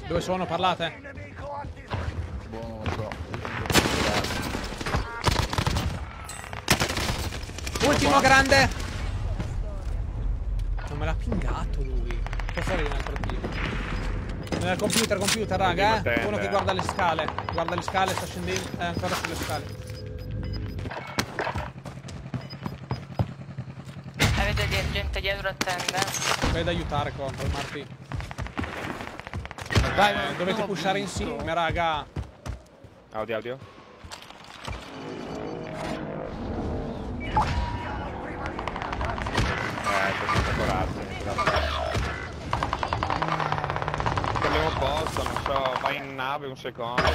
Dove sono? Parlate? Boh, non lo so. Ultimo grande. Non me l'ha pingato lui. Può fare un altro tiro. Nel computer, computer, raga, eh. Uno che guarda le scale. Guarda le scale, sta scendendo. È ancora sulle scale. Avete gente dietro a tende. Vai ad aiutare contro Marti. Dai, dovete pushare insieme, raga. Audio, audio. Eh, questo è corazzo. Cambiamo posto, non so, vai in nave un secondo. È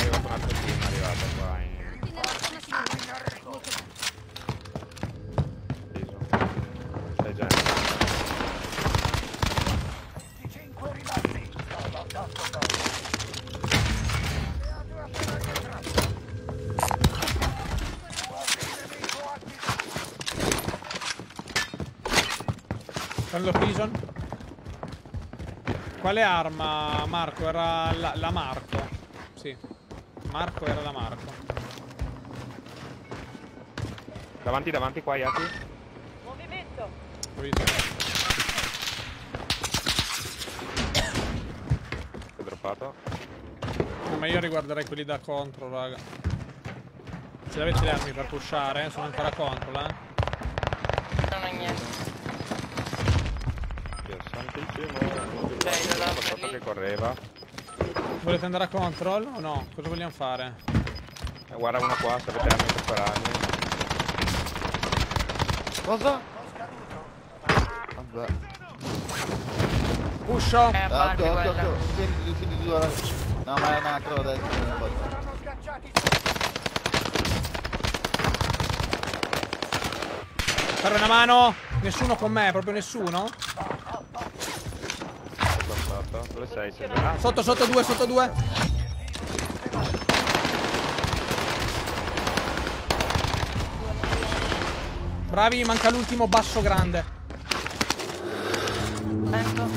arrivato un altro team, è arrivato qua in Tutti nella zona sicura. viso. C'è gente. Prendo prison. Quale arma, Marco? Era la, la Marco. Sì. Marco era la Marco. Davanti, davanti qua, Yaki. Ho visto. Si è droppato. No, ma io riguarderei quelli da contro, raga. Se avete le armi per pushare, eh, sono ancora contro, eh. Non ho niente. Dio santissimo. Cioè, io da Ho fatto lì. Che correva. Volete andare a control o no? Cosa vogliamo fare? Eh, guarda uno qua, se avete armi per spararmi. Cosa? Vabbè. Pusho! Eh, Barbie occhio, occhio, occhio. Tieni, tieni due. No, ma è un altro adesso. Fare una mano! Nessuno con me, proprio nessuno? 6, 7. Sotto, sotto, due, sotto, due Bravi, manca l'ultimo basso grande. Ecco.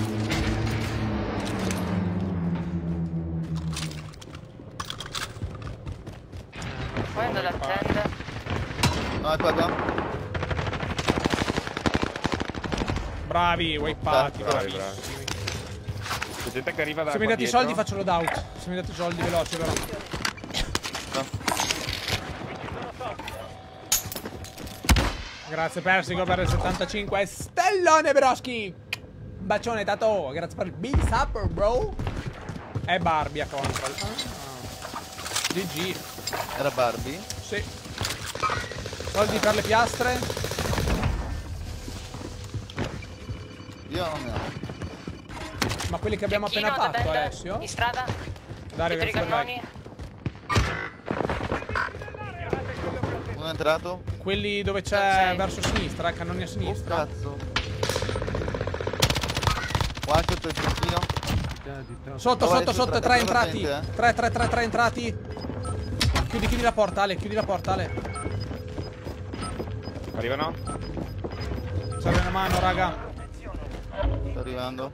Poi andare a tenda. No, qua abbiamo. Bravi, wipeati, bravi, bravi gente che arriva da Se mi date i soldi faccio loadout. Se mi date i soldi veloci però. Grazie Persico per il 75 Stellone Broschi Un bacione Tato Grazie per il big supper bro È Barbie a control ah. GG Era Barbie? Sì Soldi per le piastre Io non ne ho. Ma quelli che abbiamo appena Cecchino, fatto Tabella, Alessio In strada, Dario dietro i cannoni. Uno è entrato? Quelli dove c'è verso sinistra eh, Cannoni a Oh sinistra cazzo. One shot il tronchino. Sotto, Vai, sotto, sotto, tre tra- entrati. eh. Tre, tre, tre, tre entrati. Chiudi, chiudi la porta, Ale, chiudi la porta, Ale. Arrivano? Serve una mano, raga. Arrivando.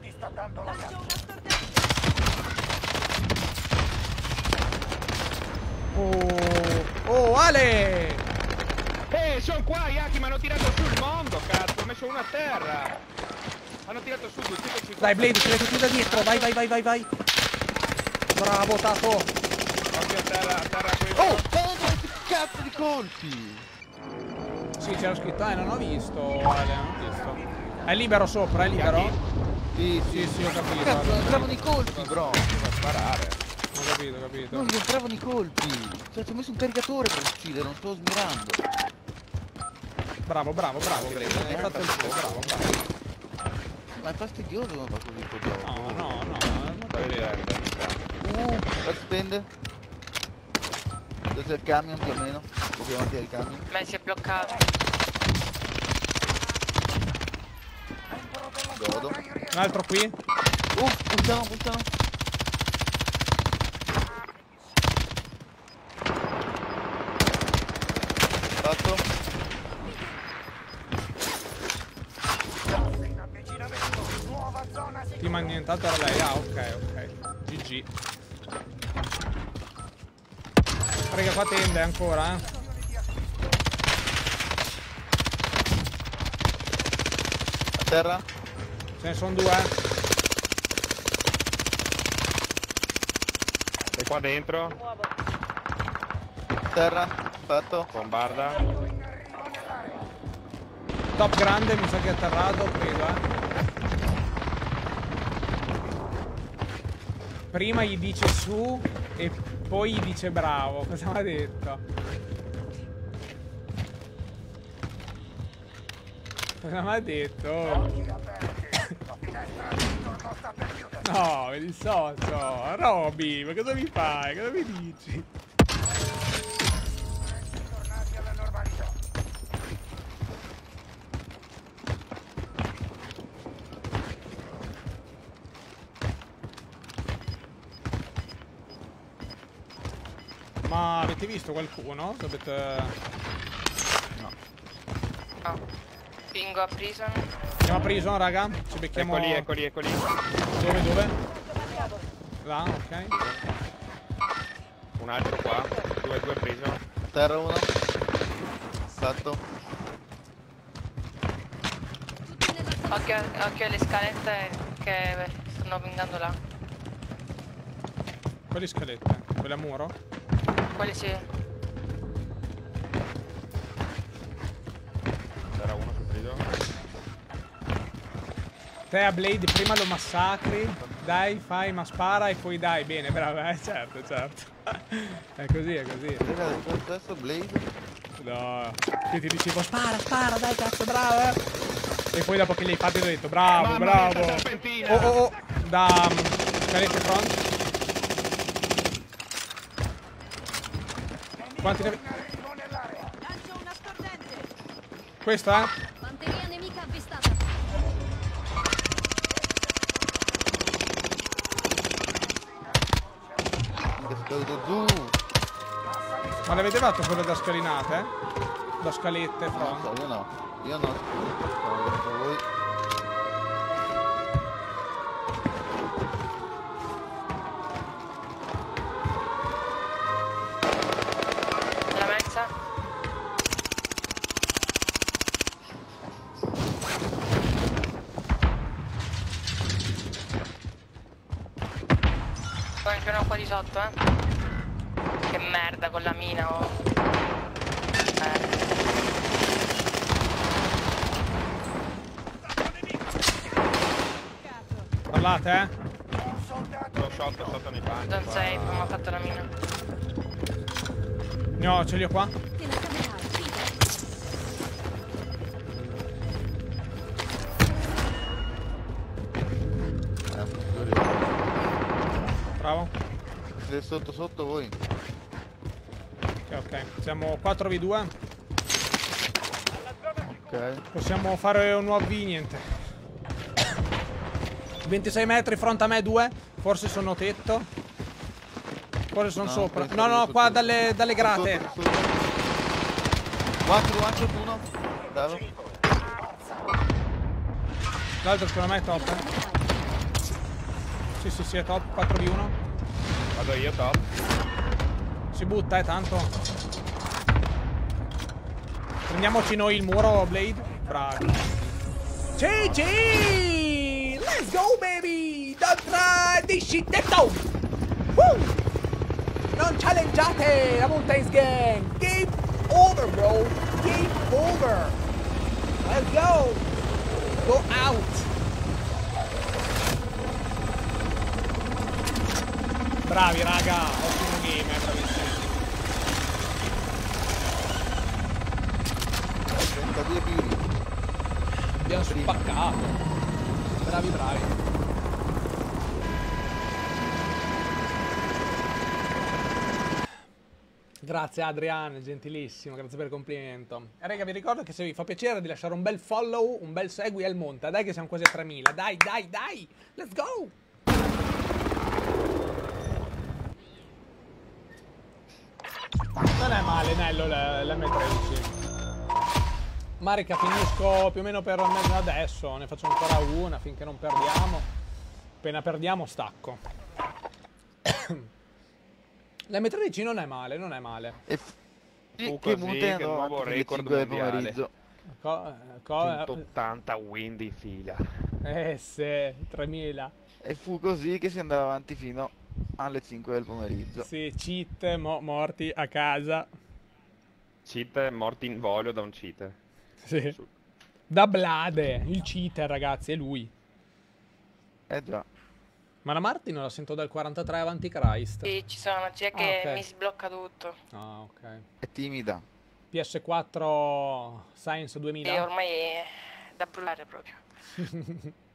Oh, oh, Ale! Eh, sono qua, Yaki, mi hanno tirato su il mondo, cazzo, ho messo uno a terra. Hanno tirato su 250. Dai, Blade, ti metti tu da dietro. Vai, vai, vai, vai, vai. Bravo, Tato. Occhio a terra, a terra. Oh! Che cazzo di colpi! Sì, c'era scritto, eh, non ho visto, Ale, non ho visto. È libero sopra, è libero? Sì, Sì, sì, ho capito. Cazzo, non Ale. entravano i colpi, bro! a sparare. Ho capito, ho capito. Non gli entravano i colpi! Cioè, ci ho messo un caricatore per uccidere, non sto smirando. Bravo, bravo, bravo, Blade. Hai fatto il tuo, bravo, bravo. Ma è fastidioso quando fa così il tuo No, no, no. Vedendo. Uh, la spende. Dove c'è il camion più o meno? O più avanti al camion? Me si è bloccato. Godo. Un altro qui. Uh, puntano, puntano. Fatto. Mangi intanto era lei. Ah, ok, ok. GG. Raga, qua tende ancora, eh. A terra. Ce ne sono due. eh. E qua dentro, terra. Fatto. bombarda. Top grande, mi sa che è atterrato, credo, eh. Prima gli dice su e poi gli dice bravo. Cosa mi ha detto? Cosa mi ha detto? No, mi dissocio. Roby, ma cosa mi fai? Cosa mi dici? Ma avete visto qualcuno? Dovete... No. Pingo a prison. Andiamo a prison, raga. Ci becchiamo... Eccoli, eccoli, eccoli. Dove, dove? Là, ok. Un altro qua. Due, due preso. A terra uno. Nella Occhio, occhio alle scalette che stanno pingando là. Quali scalette? Quelle a muro? Quelli sì. C'era uno sul preso. Te a Blade prima lo massacri, dai, fai, ma spara e poi dai, bene, bravo, eh, certo, certo. è così, è così. Adesso Blaze. No, io ti dicevo spara, spara, dai, cazzo, bravo, eh. E poi dopo che li hai fatti ti ho detto bravo, Mamma bravo. mia! Oh, oh, oh, da um, scalette front. Quanti ne... Arrivo Ma l'avete fatto quello da scalinate? Da scalette front? so, io no. Io no. Ce li ho qua. Bravo. Siete sotto sotto voi. Ok, ok. Siamo 4v2. Ok. Possiamo fare un nuovo niente. 26 metri, fronte a me, due. Forse sono tetto. Forse sono No, sopra. No, di no, qua dalle, dalle grate. One shot, uno. Bravo. L'altro secondo me è top. eh. Sì, sì, sì, è top. 4v1. Vado io top. Si butta, eh, tanto. Prendiamoci noi il muro, Blade. Bravi. GG! Let's go, baby! Don't try this shit, let's go! Woo! Non challenggiate la Mountains Gang! Game over, bro! Game over! Let's go! Go out! Bravi, raga! Ottimo game, eh, bravissimi. 32 più. Abbiamo spaccato. Bravi, bravi. Grazie Adrian, gentilissimo, grazie per il complimento. E raga, vi ricordo che se vi fa piacere di lasciare un bel follow, un bel segui al monta. Dai che siamo quasi a 3000. Dai, dai, dai! Let's go! Non è male, Nello, l- l'M13. Marica, finisco più o meno per mezzo adesso. Ne faccio ancora una finché non perdiamo. Appena perdiamo, stacco. L'M13 non è male, non è male. E f- Fu che che andò nuovo record 5 del pomeriggio. Co- eh, co- 180 win di fila. eh sì, 3000. E fu così che si andava avanti fino alle 5 del pomeriggio. Sì, cheat, mo- morti a casa. Cheat morti in volo da un cheater. Sì. Da Blade, il cheater, ragazzi, è lui. Eh già. Ma la Martin la sento dal 43 avanti Christ. Sì, ci sono, c'è che ok. mi sblocca tutto. Ah, ok. È timida. PS4 Science E 2000. ormai è da bruciare proprio.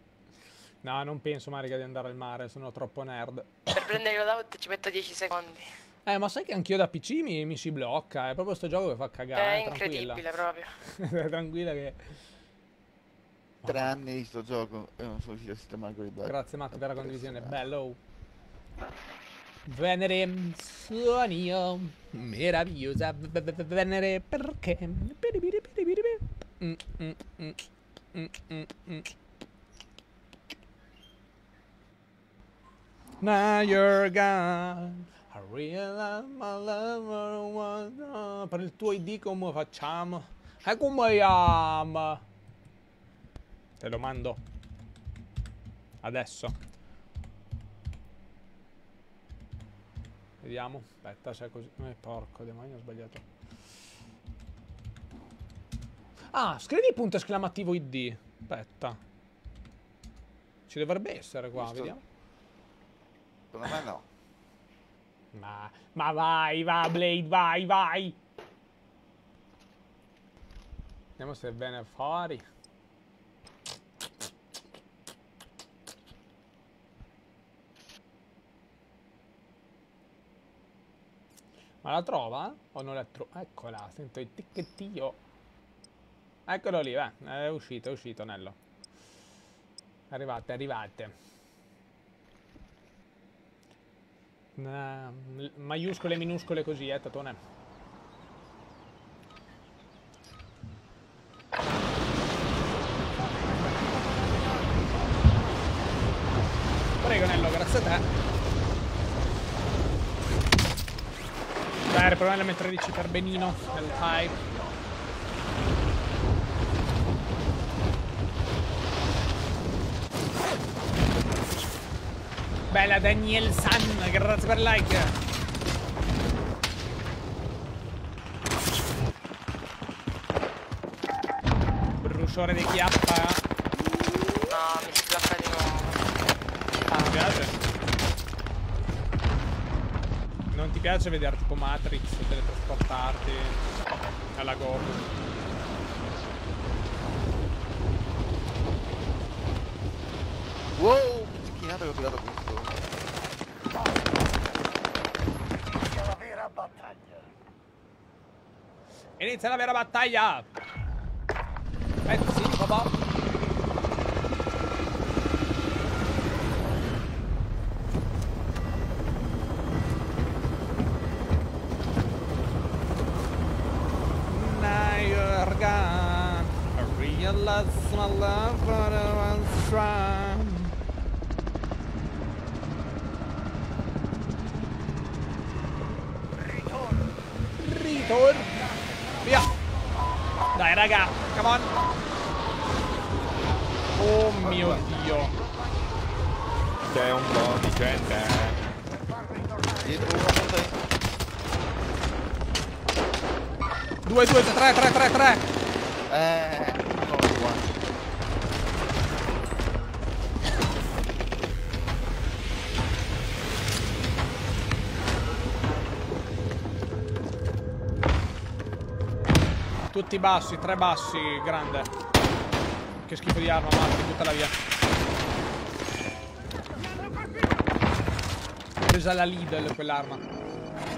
No, non penso, Marica, di andare al mare, sono troppo nerd. Per prendere il loadout ci metto 10 secondi. Eh, ma sai che anch'io da PC mi, mi si blocca, è proprio sto gioco che fa cagare, è tranquilla. incredibile proprio. tranquilla che... Tre anni di sto gioco e non sono riuscito a sistemare quei bug. Grazie Matt per la condivisione, bello. Venere, suonio, meravigliosa, Venere, perché? Mm, mm, mm. Now you're gone, I realize my lover was. Per il tuo ID come facciamo? E come chiama? Te lo mando. Adesso. Vediamo. Aspetta, se è così. Eh, porco demonio, ho sbagliato. Ah, scrivi punto esclamativo ID. Aspetta. Ci dovrebbe essere qua, Visto? vediamo. Secondo me no. Ma, ma vai, va Blade, vai, vai. Vediamo se viene fuori. Ma la trova? O non la trova? Eccola, sento il ticchettio. Eccolo lì, beh, è uscito, è uscito Nello. Arrivate, arrivate. Maiuscole e minuscole così, eh, Tatone. Prego Nello, grazie a te. Dai, riproviamo l'M13 per Benino nel hype. Bella Daniel San, grazie per like. Brusciore di chiappa. Piace vedere tipo Matrix teletrasportarti alla Goku? Wow, che schinato che ho tirato questo. Inizia la vera battaglia. Inizia la vera battaglia! Eh sì, papà. My love for the one strong. Ritor. Via. Dai raga, come on. Oh mio dio. C'è un po' di gente. Dietro uno con te. 2, 2, 3, 3, 3, 3. Tutti bassi, tre bassi, grande. Che schifo di arma, Matti, buttala via. Presa la Lidl quell'arma.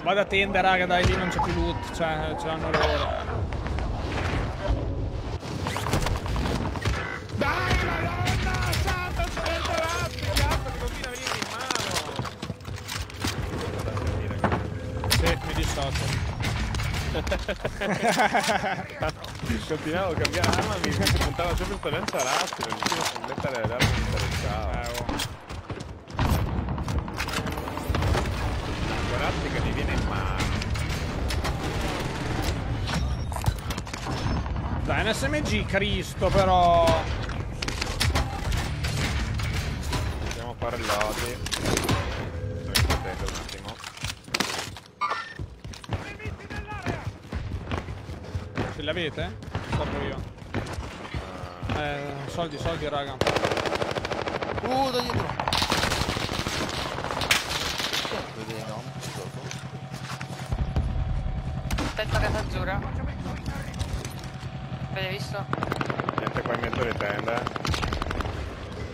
Vado a tende, raga, dai, lì non c'è più loot, cioè, ce l'hanno loro. Continuavo a cambiare arma, mi si puntava sempre sto lanciarazzi, non riuscivo a mettere le armi mi interessava. Eh, oh. Guardate che mi viene in mano. Dai, un SMG, Cristo, però. Soldi, soldi, raga. Uh, da dietro. Vedi, no, sotto. Tetto casa azzurra. Avete visto? Gente qua in mezzo alle tende.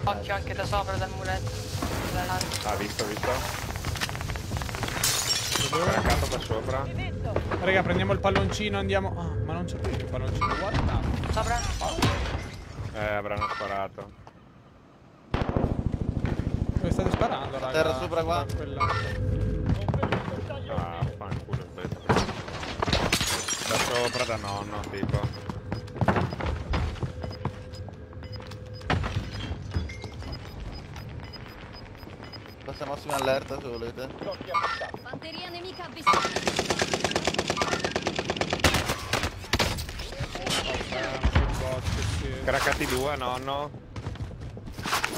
Occhio anche da sopra dal muretto. Dai. Ah, visto, visto. Caracato da sopra. Raga, prendiamo il palloncino, andiamo. Ah, ma non c'è più il palloncino, guarda. Sopra? Eh, avranno sparato. Dove sparando, raga? Terra sopra qua. Ah, fanculo questo. Da sopra, da nonno, tipo. Questa massima allerta se volete. Fanteria nemica avvistata. Craccati due, nonno.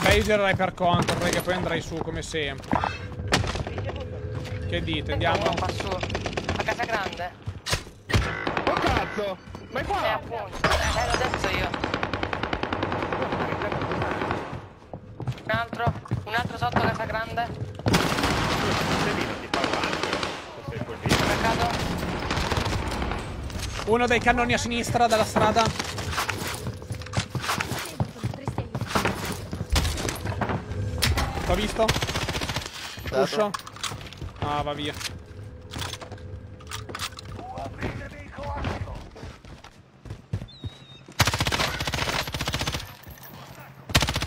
Beh, io girerei per contro, raga, poi andrei su come sempre. Che dite, andiamo? Qua su. A casa grande? Oh cazzo! Ma è Eh, qua! appunto. Eh, l'ho detto io. Un altro? Un altro sotto casa grande? Uno dei cannoni a sinistra della strada. L'ho visto? Dato. Uscio. Ah, va via.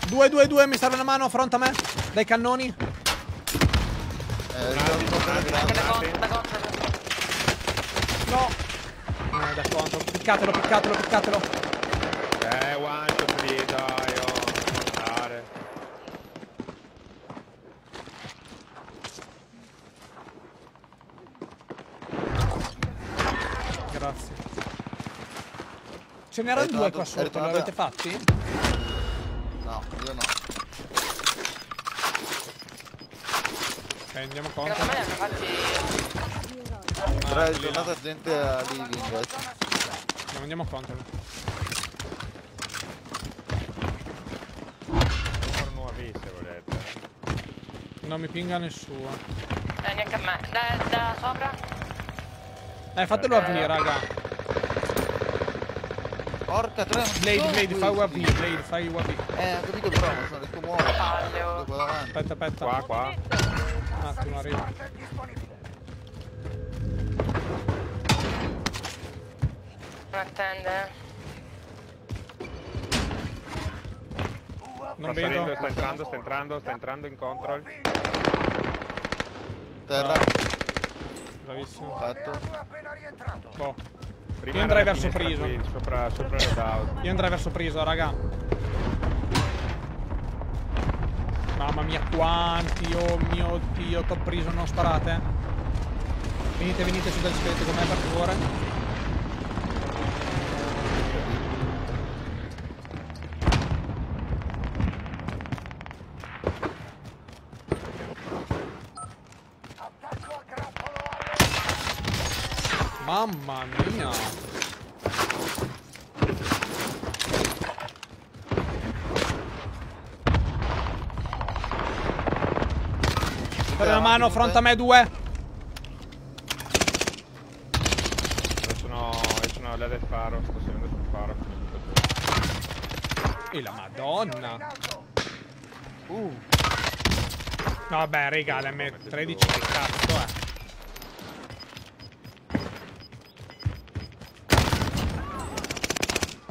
Due, due, due, mi serve una mano, fronte a me. Dai cannoni. Eh. No. Eh, da contro. Piccatelo, piccatelo, piccatelo. Eh, one shot lì, dai, oh. Montare. Grazie. Ce n'erano due tornato- qua sotto, li avete fatti? No, io no. andiamo Secondo contro. me ne hanno fatti... Però è lì tornata gente a living. Andiamo, andiamo contro. Numero nuovi se volete. Non mi pinga nessuno. Eh, neanche a me. Da, da sopra? Eh, fatelo avvii, raga. Porca tre. Blade, Blade, fai UAV, Blade, fai UAV. Eh, ho capito però, non sono. Dopo davanti. Aspetta, aspetta. Qua, qua. Un attimo, arrivo. Non attende. Non sta salendo, vedo. sta entrando, sta entrando, sta entrando in control. Terra, Bravissimo. fatto. Boh. Prima Io andrei verso Priso. qui, Sopra, sopra. Io andrei verso Priso, raga. Mamma mia, quanti, oh mio dio, top Priso, non sparate. Venite, venite su del scheletro con me, per favore. Attacco a grappolo Mamma mia. Per la mano, fronte a me due. Io sono, io sono del faro, sto salendo sul faro. E la madonna. No, vabbè, raga, l'M13 che cazzo è.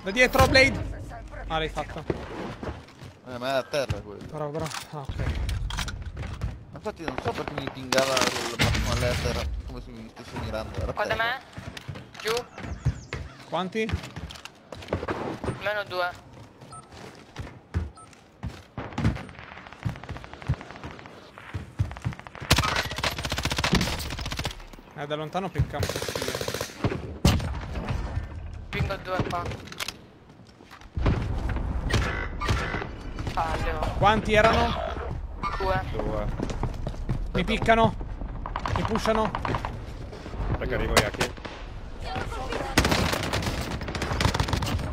Da dietro, Blade. Ah, l'hai fatto. Eh, ma è a terra quello. Però, però. Ah, ok. Infatti non so perché mi pingava col massimo all'eter come se mi stesse mirando. Era a Guarda terra. me. Giù. Quanti? Meno due. Eh, da lontano picca un pochino. Pingo due qua. Palle, oh. Quanti erano? Due. Due. Mi piccano? Mi pushano? Che arrivo Yaki.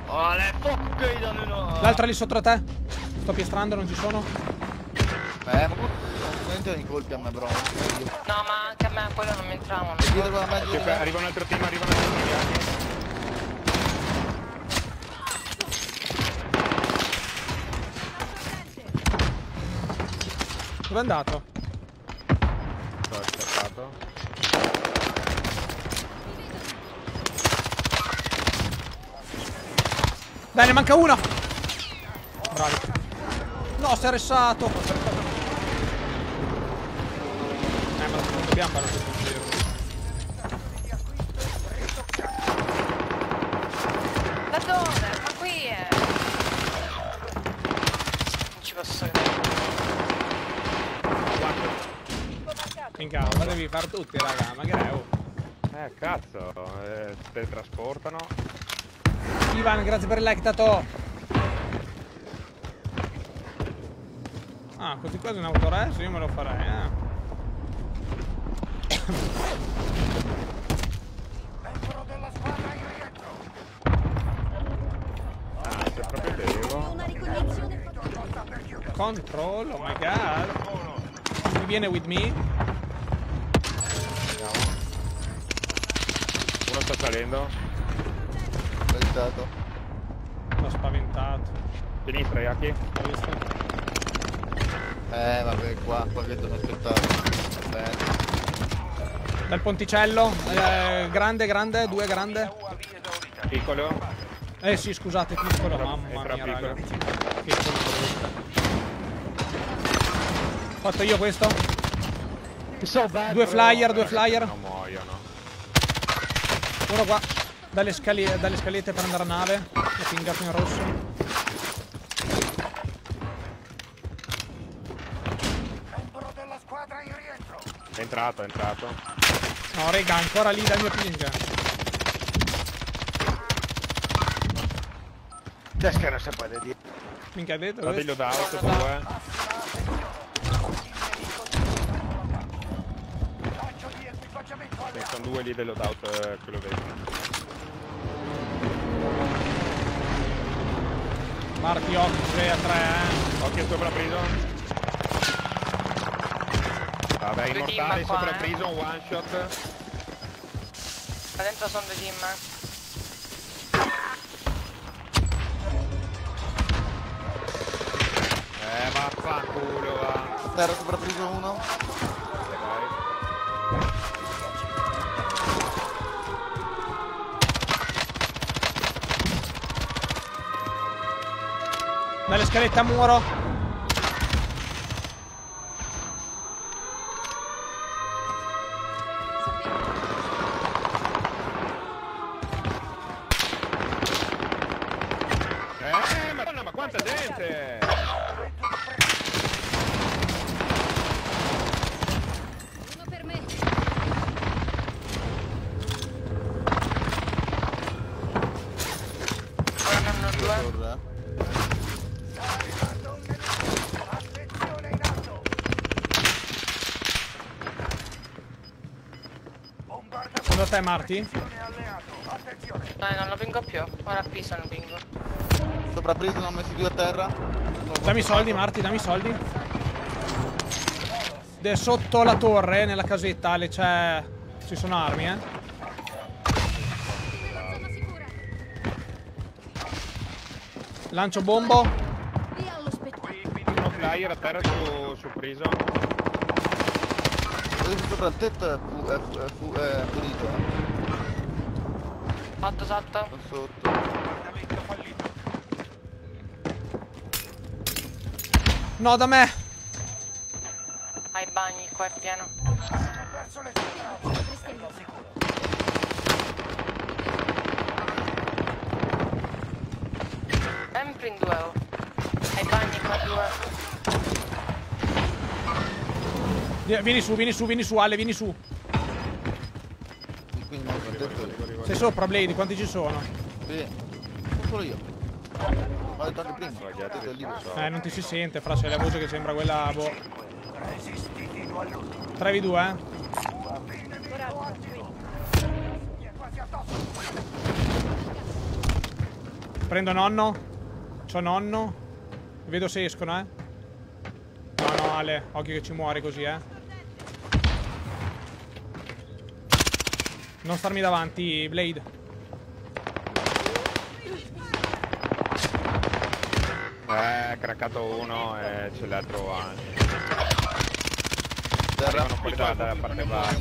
Oh! L'altra lì sotto a te? Sto piestrando, non ci sono? Eh, ma non entrano i colpi a me, bro. No, ma anche a me quello non mi entravano. Arriva un altro team, arriva un altro team Yaki. Dove è andato? Sono scappato. Dai, ne manca uno! Bravi. No, si è ressato. Eh, ma non dobbiamo fare questo giro. Da dove? Ma qui è. Non ci posso credere. Minchia, ma devi far tutti, raga. Ma che è? Oh. Eh, cazzo, eh, teletrasportano. Ivan, grazie per il like, Tato. Ah, così quasi un autores, io me lo farei, eh. Membro della squadra in rientro. Ah, se proprio devo. Una ricognizione. Control, oh my god. Mi viene with me? Vediamo. Uno sta salendo. Saltato. L'ho spaventato. Sinistra Yaki. Hai visto? Eh, vabbè, qua, qua che devo aspettare. Bene. Dal ponticello. eh, grande, grande, due grande. Piccolo. Eh sì, scusate, piccolo. Entra- Mamma mia, raga. piccolo. Piccolo. Fatto io questo? Due flyer, due flyer. Non muoiono. Uno qua. Dalle, scali- dalle scalette per andare a nave. L'ho pingato in rosso. Entrato, è entrato. No, raga, ancora lì dal mio ping. Minchia, ha detto Date questo? gli loadout, due. sono due lì dell'out eh, che lo vedi. Marti 8, 6 a 3, eh. Occhio sopra prison. Vabbè, Due qua, sopra eh. prison, one shot. Qua dentro sono due team. eh. Eh, vaffanculo, va. Terra sopra preso uno. Dalle scalette a muro. Attenzione! Dai, non lo pingo più. Ora pisa lo pingo. Sopra preso ne ho messi due a terra. Dammi i soldi, Marti, dammi i soldi. De- sotto la torre, nella casetta, Ale, c'è... Ci sono armi, eh. Lancio bombo. Uno flyer a terra su, su prison. Sopra il tetto è pulito. Sotto, sotto. Sono sotto. Fallito! No, da me. Ai bagni, qua è pieno. Perso le! Sempre in due. oh. Ai bagni, qua due. Vi- Vieni su, vieni su, vieni su, Ale, vieni su. Sopra, Blade, quanti ci sono? Sì. Sono solo io. L'ho detto anche prima. Libero. Eh, non ti si sente, fra, c'è la voce che sembra quella, boh. Resisti fino all'ultimo! 3v2, eh. Prendo nonno. C'ho nonno. Vedo se escono, eh. No, no, Ale, occhio che ci muori così, eh. Non starmi davanti, Blade. Eh, craccato uno e c'è l'altro anche. Terra. Arrivano fuori da- dalla parte bassa.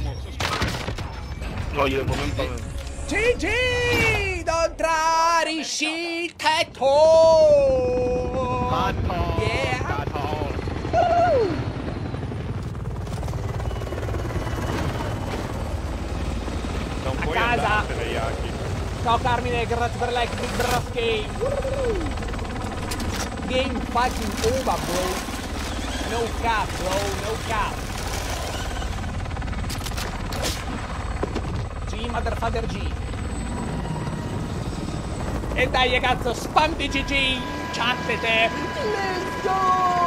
GG! Non trariscite tu! Yeah! Non puoi casa. Ciao Carmine, grazie per like, big brass game. Game fucking over, bro. No cap, bro, no cap. G, motherfucker G. E dai cazzo, spam di GG, chattete. Let's go!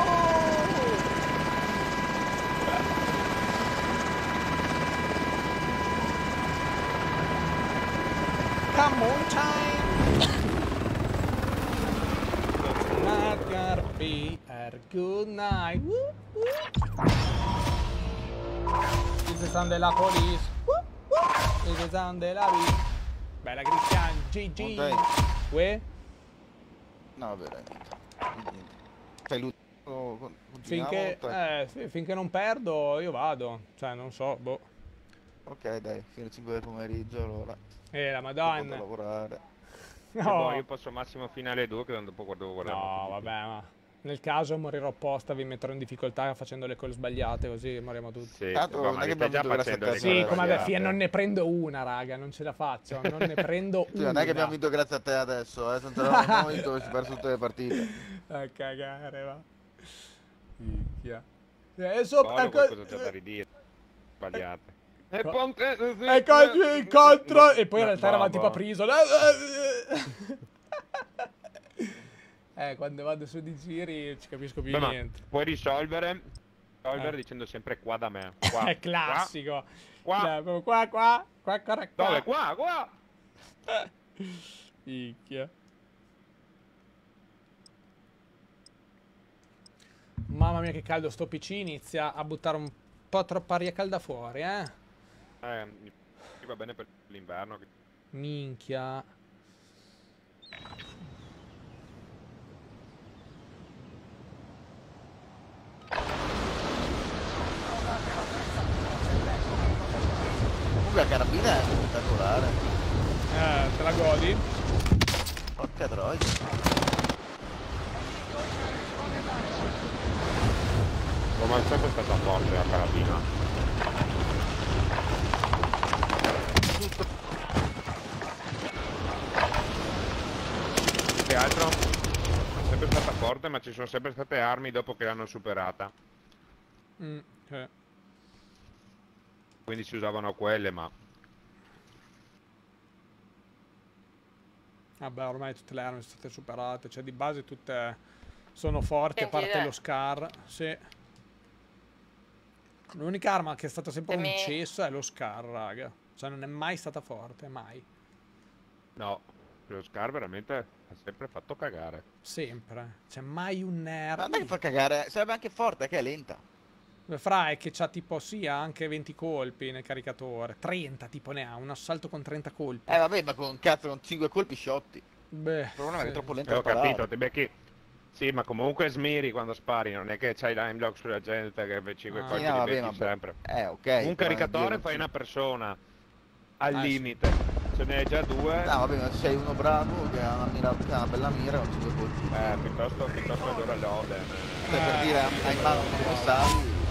Come on time. Not gonna be a good night. Woo, woo. This is on della police. Woo, woo. This is on della vi. Bella Cristian, GG. Uè, No, vabbè, dai, niente. Niente. Fai l'ultimo. con- continuiamo, finché, eh, finché non perdo io vado. Cioè, non so, boh. Ok, dai, fino alle 5 del pomeriggio allora. Eh, la madonna. a lavorare. E boh, No, io posso massimo finale 2 che dopo guardo guardare. no, vabbè, ma... Nel caso morirò apposta, vi metterò in difficoltà facendo le call sbagliate, così moriamo tutti. Sì, Tanto ma non è che già abbiamo vinto facendo grazie a le te, Sì, come vabbè, non ne prendo una, raga, non ce la faccio, non ne prendo Sì, una. non è che abbiamo vinto grazie a te adesso, eh. Se non c'eravamo noi dovessi perso tutte le partite. A cagare, va. Minchia. Eh, sopra... Polo, ecco- qualcosa c'è da ridire. Sbagliate. E Co- ponte... Ecco il contro! E poi in No, realtà eravamo no, tipo a boh. Eh, quando vado su di giri ci capisco più Beh, niente. puoi risolvere Oliver Eh. dicendo sempre qua da me. Qua. È classico. Qua. Cioè, proprio qua, qua, qua, qua, qua. Qua. Dove? Qua, qua. Minchia. Mamma mia che caldo, sto PC inizia a buttare un po' troppa aria calda fuori, eh. Eh, va bene per l'inverno. Minchia. Comunque la carabina è spettacolare. Eh, te la godi? Porca troia. Come al sempre è stata forte la carabina. Che altro è sempre stata forte ma ci sono sempre state armi dopo che l'hanno superata. Mm, sì. Quindi si usavano quelle ma Vabbè, ormai tutte le armi sono state superate, cioè di base tutte sono forti, a parte dai. lo Scar, sì. L'unica arma che è stata sempre cesso è lo Scar, raga. Cioè non è mai stata forte, mai. no, lo Scar veramente ha sempre fatto cagare. Sempre. C'è mai un Ma nerf. non è che fa cagare, sarebbe anche forte, che è lenta. Fra è che c'ha tipo sì, ha anche 20 colpi nel caricatore. 30 tipo ne ha, un assalto con 30 colpi. Eh vabbè, ma con cazzo con 5 colpi sciocti. Beh, Il problema è che sì. è troppo lento Eh, ho capito, ti becchi... Sì, ma comunque smiri quando spari, non è che c'hai l'ime lock sulla gente che per 5 Ah. colpi Sì, no, vabbè, becchi ma- sempre. Eh, ok. Un caricatore fai una persona al Ah, sì. limite. Se ne hai già due, No, vabbè, ma se sei uno bravo che ha una, mira, ha una bella mira con 5 colpi. eh, piuttosto, piuttosto allora l'Oden. Cioè, per dire, hai in mano come sai,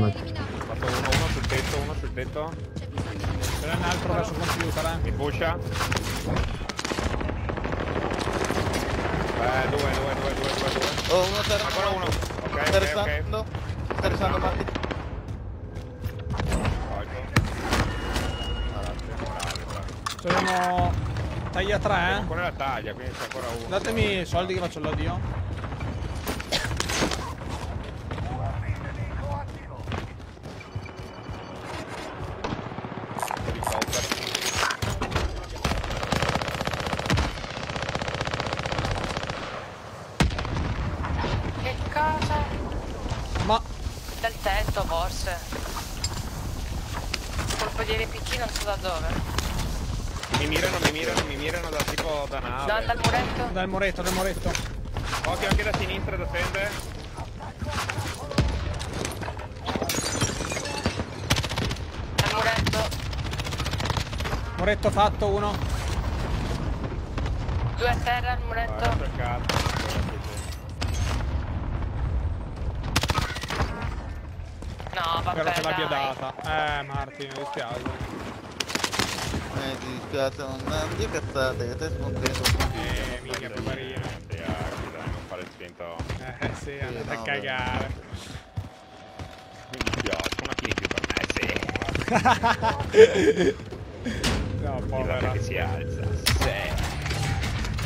uno, uno sul tetto, uno sul tetto. Ce n'è un altro verso computer, eh. Mi pusha. Eh, due, due, due, due, due, due. Oh, uno sta Ancora uno. Ok, Sta ok, ok. Colto. Ce l'abbiamo taglia 3, eh. Ancora la taglia, quindi c'è ancora uno. Datemi i soldi che faccio l'odio. Muretto? dal muretto, muretto. Occhio anche da sinistra da fende. Dal muretto. Muretto fatto uno. Due a terra al muretto. Guarda il cazzo. No, vabbè. Spero che l'abbia data. Eh, Marti, mi dispiace. Eh, ti dispiace, non, non dire cazzate, che te scontento. Eh, minchia, poverino. Dai, non fare il finto. Eh, sì, andate a no, cagare. Mi dispiace, una kill per me, sì. No, povera. che si alza. Sì.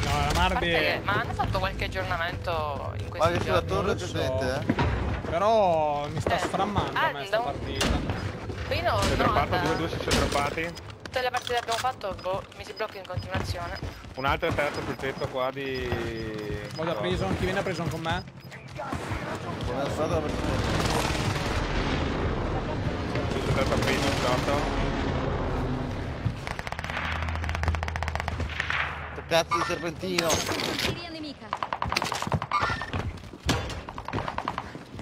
No, la Mardi... che- ma hanno fatto qualche aggiornamento in Ma questi giorni? torre lo c'è so. gente, eh? Però mi sta Eh. sframmando a Ah, me sta no. partita. Qui no, Si è no, droppato, da- due, due si sono droppati. tutte le partite che abbiamo fatto, boh, mi si blocca in continuazione. Un altro è terzo sul tetto qua di... Vado a prison, chi viene a prison con me? Solito la persona. Ci sono terzo primo, sotto. Cazzo di serpentino. Artiglieria nemica.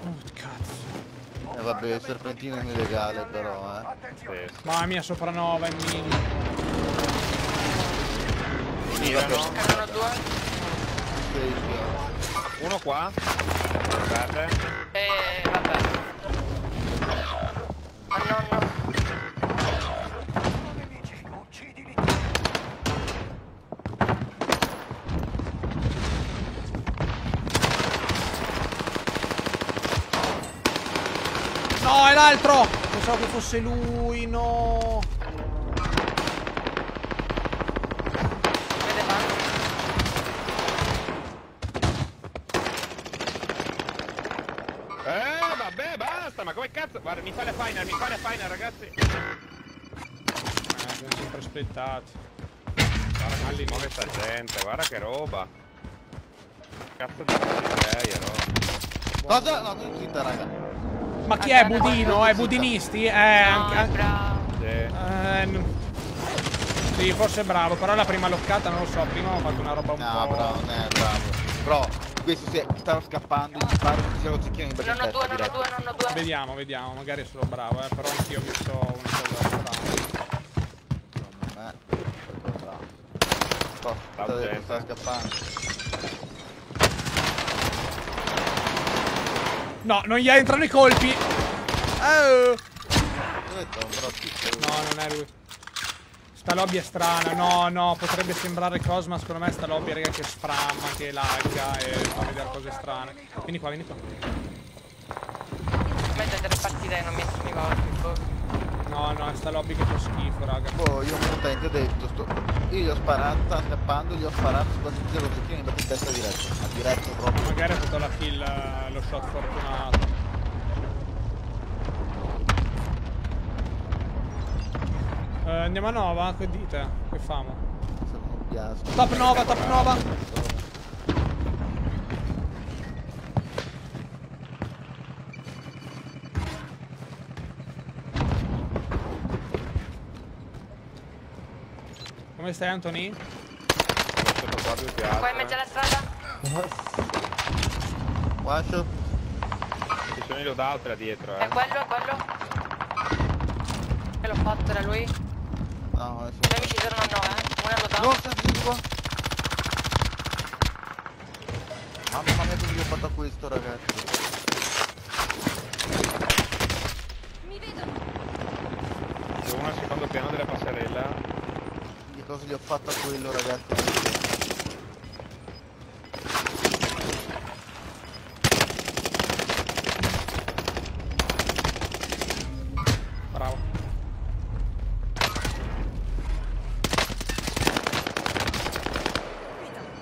Oh, cazzo. Eh vabbè, il serpentino è illegale però, eh. Sì, Mamma mia, sopranova in mini. Tirano. Cadano due. Uno qua. Guardate. E vabbè. Ma no, no. No, è l'altro! Pensavo che fosse lui, no! Come cazzo? Guarda, mi fa la final, mi fa la final, ragazzi. Eh, sono sempre splittati. Guarda si muove sta gente, guarda che roba. Cazzo di player, oh. Cosa? No, non zitta, raga. Ma chi è Budino? È Budinisti? Eh, anche... No, bravo. Sì. Eh, sì, forse è bravo, però la prima loccata non lo so, prima ho fatto una roba un No, po'... bravo, non è bravo. Però, questo si è, stava scappando, gli sparo, un cecchino in Non ho testa, due, non ho diretto. due, non ho due. Vediamo, vediamo, magari sono bravo, eh, però anch'io ho visto una cosa. Eh. Oh, stava, gente. stava scappando. No, non gli entrano i colpi! Oh. Sta bravo No, non è lui. Sta lobby è strana, no, no, potrebbe sembrare cosa, ma secondo me sta lobby raga che spramma, che lagga e fa vedere cose strane. Vieni qua, vieni qua. Mentre delle partite non mi sono i colpi. boh. No, no, è sta lobby che fa schifo, raga. Oh, io un utente ho detto, sto... io gli ho sparato, sta scappando, gli ho sparato, su questo c'era un cecchino in in testa diretto. Ma diretto proprio. Magari ha fatto la kill, eh, lo shot fortunato. Eh, andiamo a Nova, che dite? Che famo? Top Nova, top Nova! Come stai Anthony? Qua in mezzo alla strada? Guascio? Ci sono i loadout là dietro, È eh. quello, è quello? Che l'ho fatto, era lui? No, adesso... miei amici erano a 9, eh? Uno lo No, do. senti qua. Mamma mia gli ho fatto questo ragazzi. Mi vedono. C'è uno al secondo piano della passerella. Che cosa gli ho fatto a quello ragazzi? Bravo.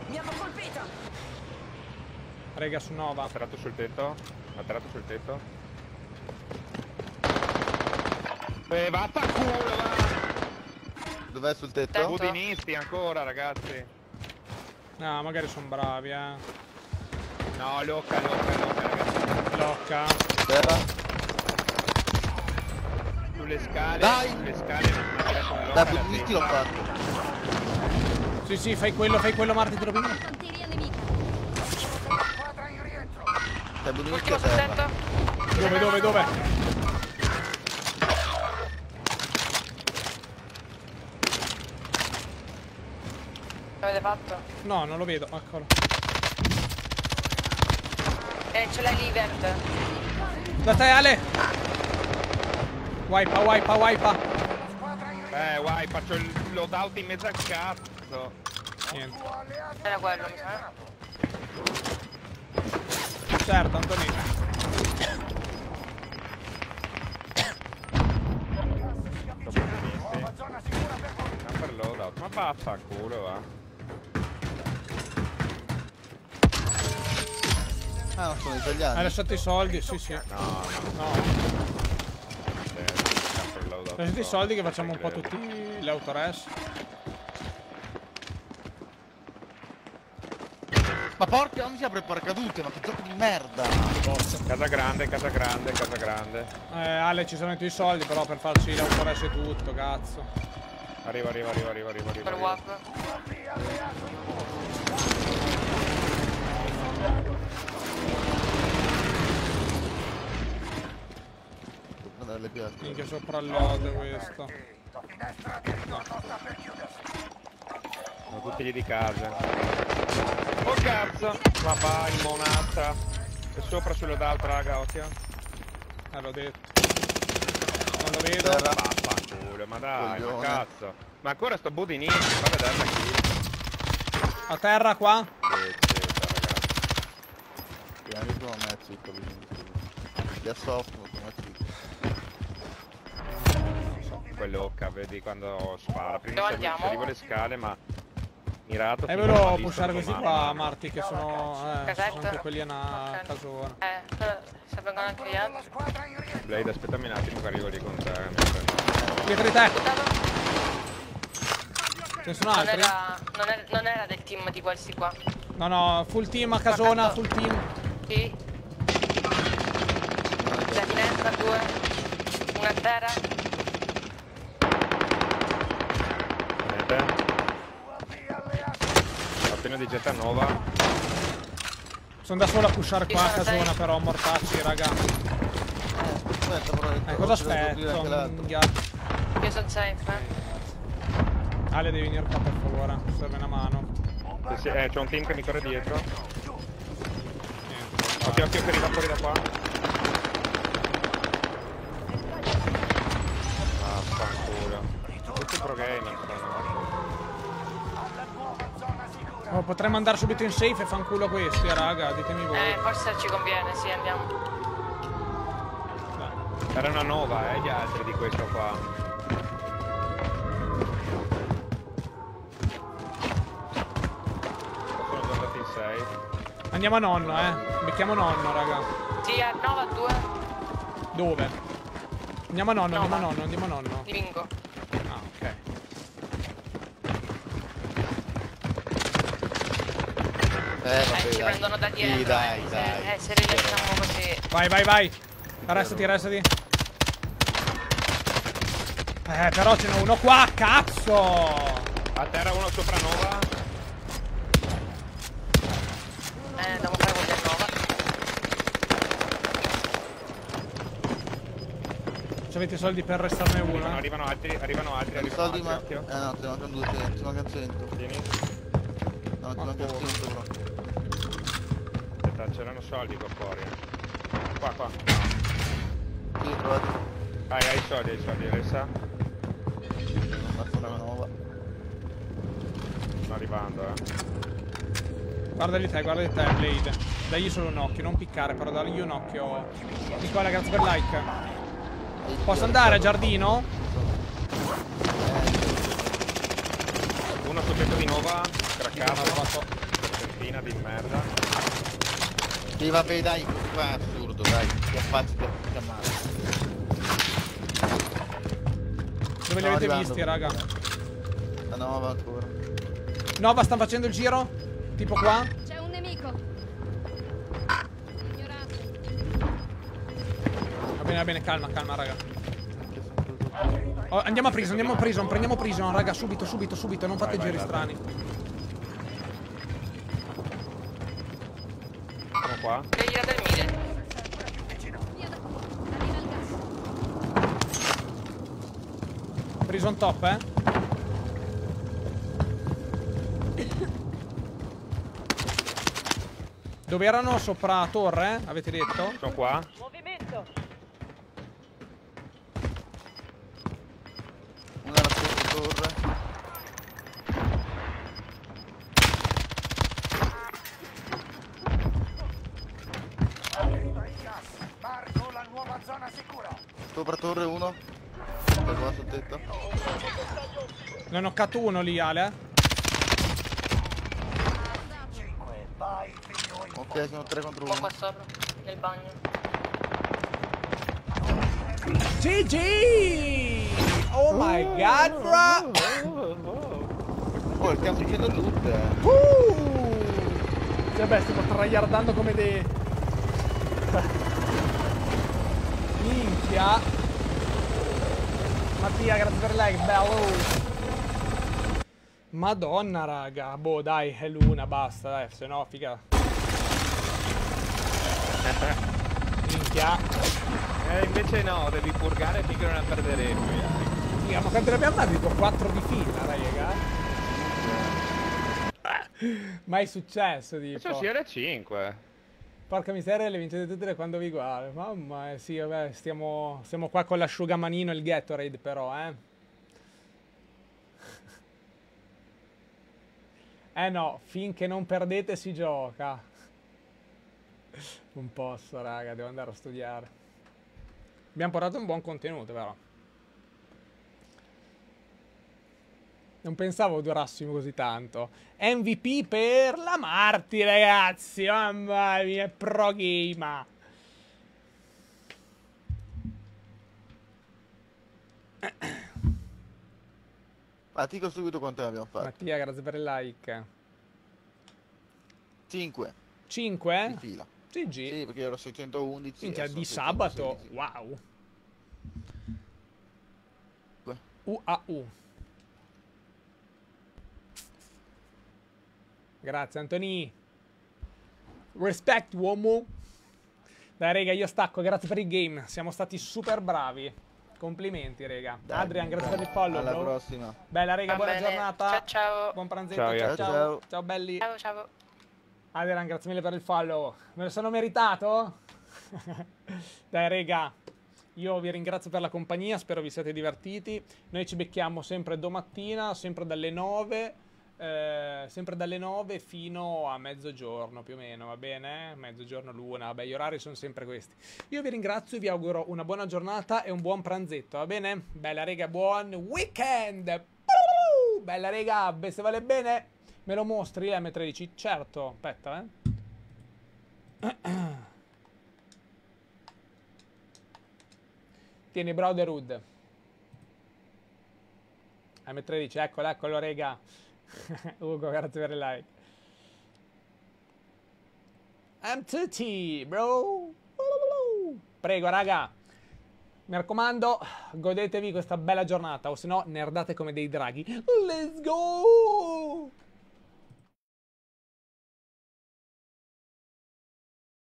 Mi hanno colpito. Rega su Nova. Ha tirato sul tetto. Ha tirato sul tetto. Eh, vaffanculo, va! Dov'è sul tetto? Budinisti ancora, ragazzi. No, magari sono bravi, eh. No, locca, locca, locca, ragazzi. Locca. Terra? Sulle scale. Dai! Sulle scale. Dai, budinisti l'ho fatto. Sì, sì, fai quello, fai quello, Marti, te lo prendo. Dai, budinisti Ultimo a sul terra. tetto? Dove, dove, dove? L'avete fatto? No, non lo vedo, eccolo. Eh, ce l'hai lì, verde. Da te, Ale! Wipa, wipa, wipa. Eh, guai, faccio il loadout in mezzo al cazzo. Niente. Era quello, mi sa. Per loadout. Ma vaffanculo, va. Ah, non sono Hai italiani. lasciato i soldi? Sì, sì. No, no. Loadout Lasciate i soldi che facciamo un po' tutti le autores. Ma porca, non si apre paracadute, ma che gioco di merda. Casa grande, casa grande, casa grande. Eh, Ale, ci sono i tuoi soldi, però per farci l'autores e tutto, cazzo. Arriva, arriva, arriva, arriva, arriva. arriva, Per arriva. Prendere le piastre. Minchia sopra il load questo. Chiudersi. Sono tutti lì di casa. Oh cazzo! Ma va in monata. E sopra sul loadout, raga, occhio. Eh, l'ho detto. Non lo vedo. Vaffanculo, ma dai, ma Coglione. cazzo. Ma ancora sto budinino, fa vedere la kill. A terra qua. Che zeta, ragazzi. Piani come me, zitto, budinisti. Li assoffo come zitto. locca, vedi quando spara. Prima andiamo? arrivo le scale, ma mirato. E a lì pushare questi mano. qua, Marti, che sono... Eh, sono anche quelli a una casona. Eh, se vengono anche gli altri. Blade, aspettami un attimo che arrivo lì con te. Dietro di te, ce ne sono Non altri? era, non, era, non era del team di questi qua. No, no, full team a casona, full team. Sì. La finestra, due. Una a terra. Vedete? UAV alleati. Ho appena di getta nuova. Sono da solo a pushare qua a casona, però, mortacci, raga. Aspetta, però. Eh, cosa aspetto? Minchia. Io sono safe, eh. Ale, devi venire qua, per favore. Serve una mano. Sì, sì, eh, c'è un team che mi corre dietro. Niente, Occhio, occhio che arriva fuori da qua. Oh, potremmo andare subito in safe e fanculo questi, raga. Ditemi voi. Eh, forse ci conviene, sì, andiamo. Era una nova, eh, gli altri di questo qua. Sono andati in 6. Andiamo a nonno, eh. Becchiamo nonno, raga. Sì, è 9 a 2. Dove? Andiamo a nonno, No, andiamo a nonno, andiamo a nonno. Bingo. Ah, ok. Ci dai. prendono da dietro. Sì, dai, eh, dai. Se, eh, se rilasciamo così. Vai, vai, vai. Restati, restati. Eh, però ce n'è uno qua, cazzo! A terra uno sopra nova. Eh, devo fare quella nuova. Se avete i soldi per restarne uno, Arrivano, arrivano altri, arrivano altri, arrivano soldi altri, ma... occhio. Eh no, ti mancano 200, ti mancano 100. Tieni. No, ti mancano 100 però. C'erano soldi qua fuori. Qua, qua. Sì. Hai, hai i soldi, hai i soldi, Ressa. Ammazzo una nuova. Sto arrivando, eh. Guarda di te, guarda di te, Blade. Dagli solo un occhio, non piccare, però dagli un occhio. Nicola, grazie per like. Posso andare a giardino? Uno sul tetto di Nova, Non ho craccato. Serpentina di merda. Sì, vabbè, dai, qua è assurdo, dai. Ti affacci per chiamare. Dove li avete arrivando. visti, raga? La nuova ancora. Nova, stanno facendo il giro? Tipo qua? C'è un nemico. Ignorato. Va bene, va bene, calma, calma, raga. Oh, andiamo a prison, andiamo a prison, prendiamo prison, raga, subito, subito, subito, non fate Vai, vai, giri vai. strani. Sono qua. Via gas. Prison top, eh? Dove erano? Sopra torre, eh? Avete detto? Sono qua. Una alla sotto torre. Arriva il gas. Marco la nuova zona sicura. Sopra torre uno. Da qua sul tetto. Ne ho knoccato uno lì, Ale. 5. Vai, figlio. in Ok, sono 3 contro Qua 1. qua sopra. Nel bagno. GG! Oh my god, bro! Oh, stiamo facendo tutte. eh. Uh! Cioè, beh, stiamo tryhardando come dei... Minchia! Mattia, grazie per like, bello! Madonna, raga. Boh, dai, è l'una, basta, dai, se no, figa. Minchia. Eh, invece no, devi purgare finché non la perderemo. Figa, ma quanti ne abbiamo dati? Tipo 4 di fila, raga. Mai successo, tipo. Facciamo sì, alle 5. Porca miseria, le vincete tutte da quando vi guardo. Mamma mia, sì, vabbè, stiamo, stiamo qua con l'asciugamanino e il Gatorade, però, eh. Eh no, finché non perdete si gioca. Non posso, raga, devo andare a studiare. Abbiamo portato un buon contenuto, però. Non pensavo durassimo così tanto. MVP per la Marti, ragazzi. Mamma mia, pro ti dico subito quanto abbiamo fatto. Mattia, grazie per il like. 5 di 5? fila. GG. Sì, perché ero 611. Minchia, di 616. sabato. Wow. UAU. Grazie Antoni. Respect uomo. Dai rega, io stacco, grazie per il game. Siamo stati super bravi. Complimenti, rega. Dai, Adrian, grazie per il follow. Alla bro. prossima. Bella rega, Va buona bene. giornata. Ciao, ciao. Buon pranzetto. Ciao, ciao, ciao. Ciao. Ciao belli. Ciao, ciao. Adrian, grazie mille per il follow. Me lo sono meritato? Dai, rega. Io vi ringrazio per la compagnia, spero vi siate divertiti. Noi ci becchiamo sempre domattina, sempre dalle 9, eh, sempre dalle 9 fino a mezzogiorno più o meno, va bene? Mezzogiorno, l'una, vabbè, gli orari sono sempre questi. Io vi ringrazio e vi auguro una buona giornata e un buon pranzetto, va bene? Bella rega, buon weekend! Bella rega, se vale bene, me lo mostri l'M13? Certo, aspetta, eh. Tieni Brotherhood. M13, eccolo, eccolo, rega. Ugo, grazie per il like. M2T, bro. Prego, raga. Mi raccomando, godetevi questa bella giornata, o se no nerdate come dei draghi. Let's go!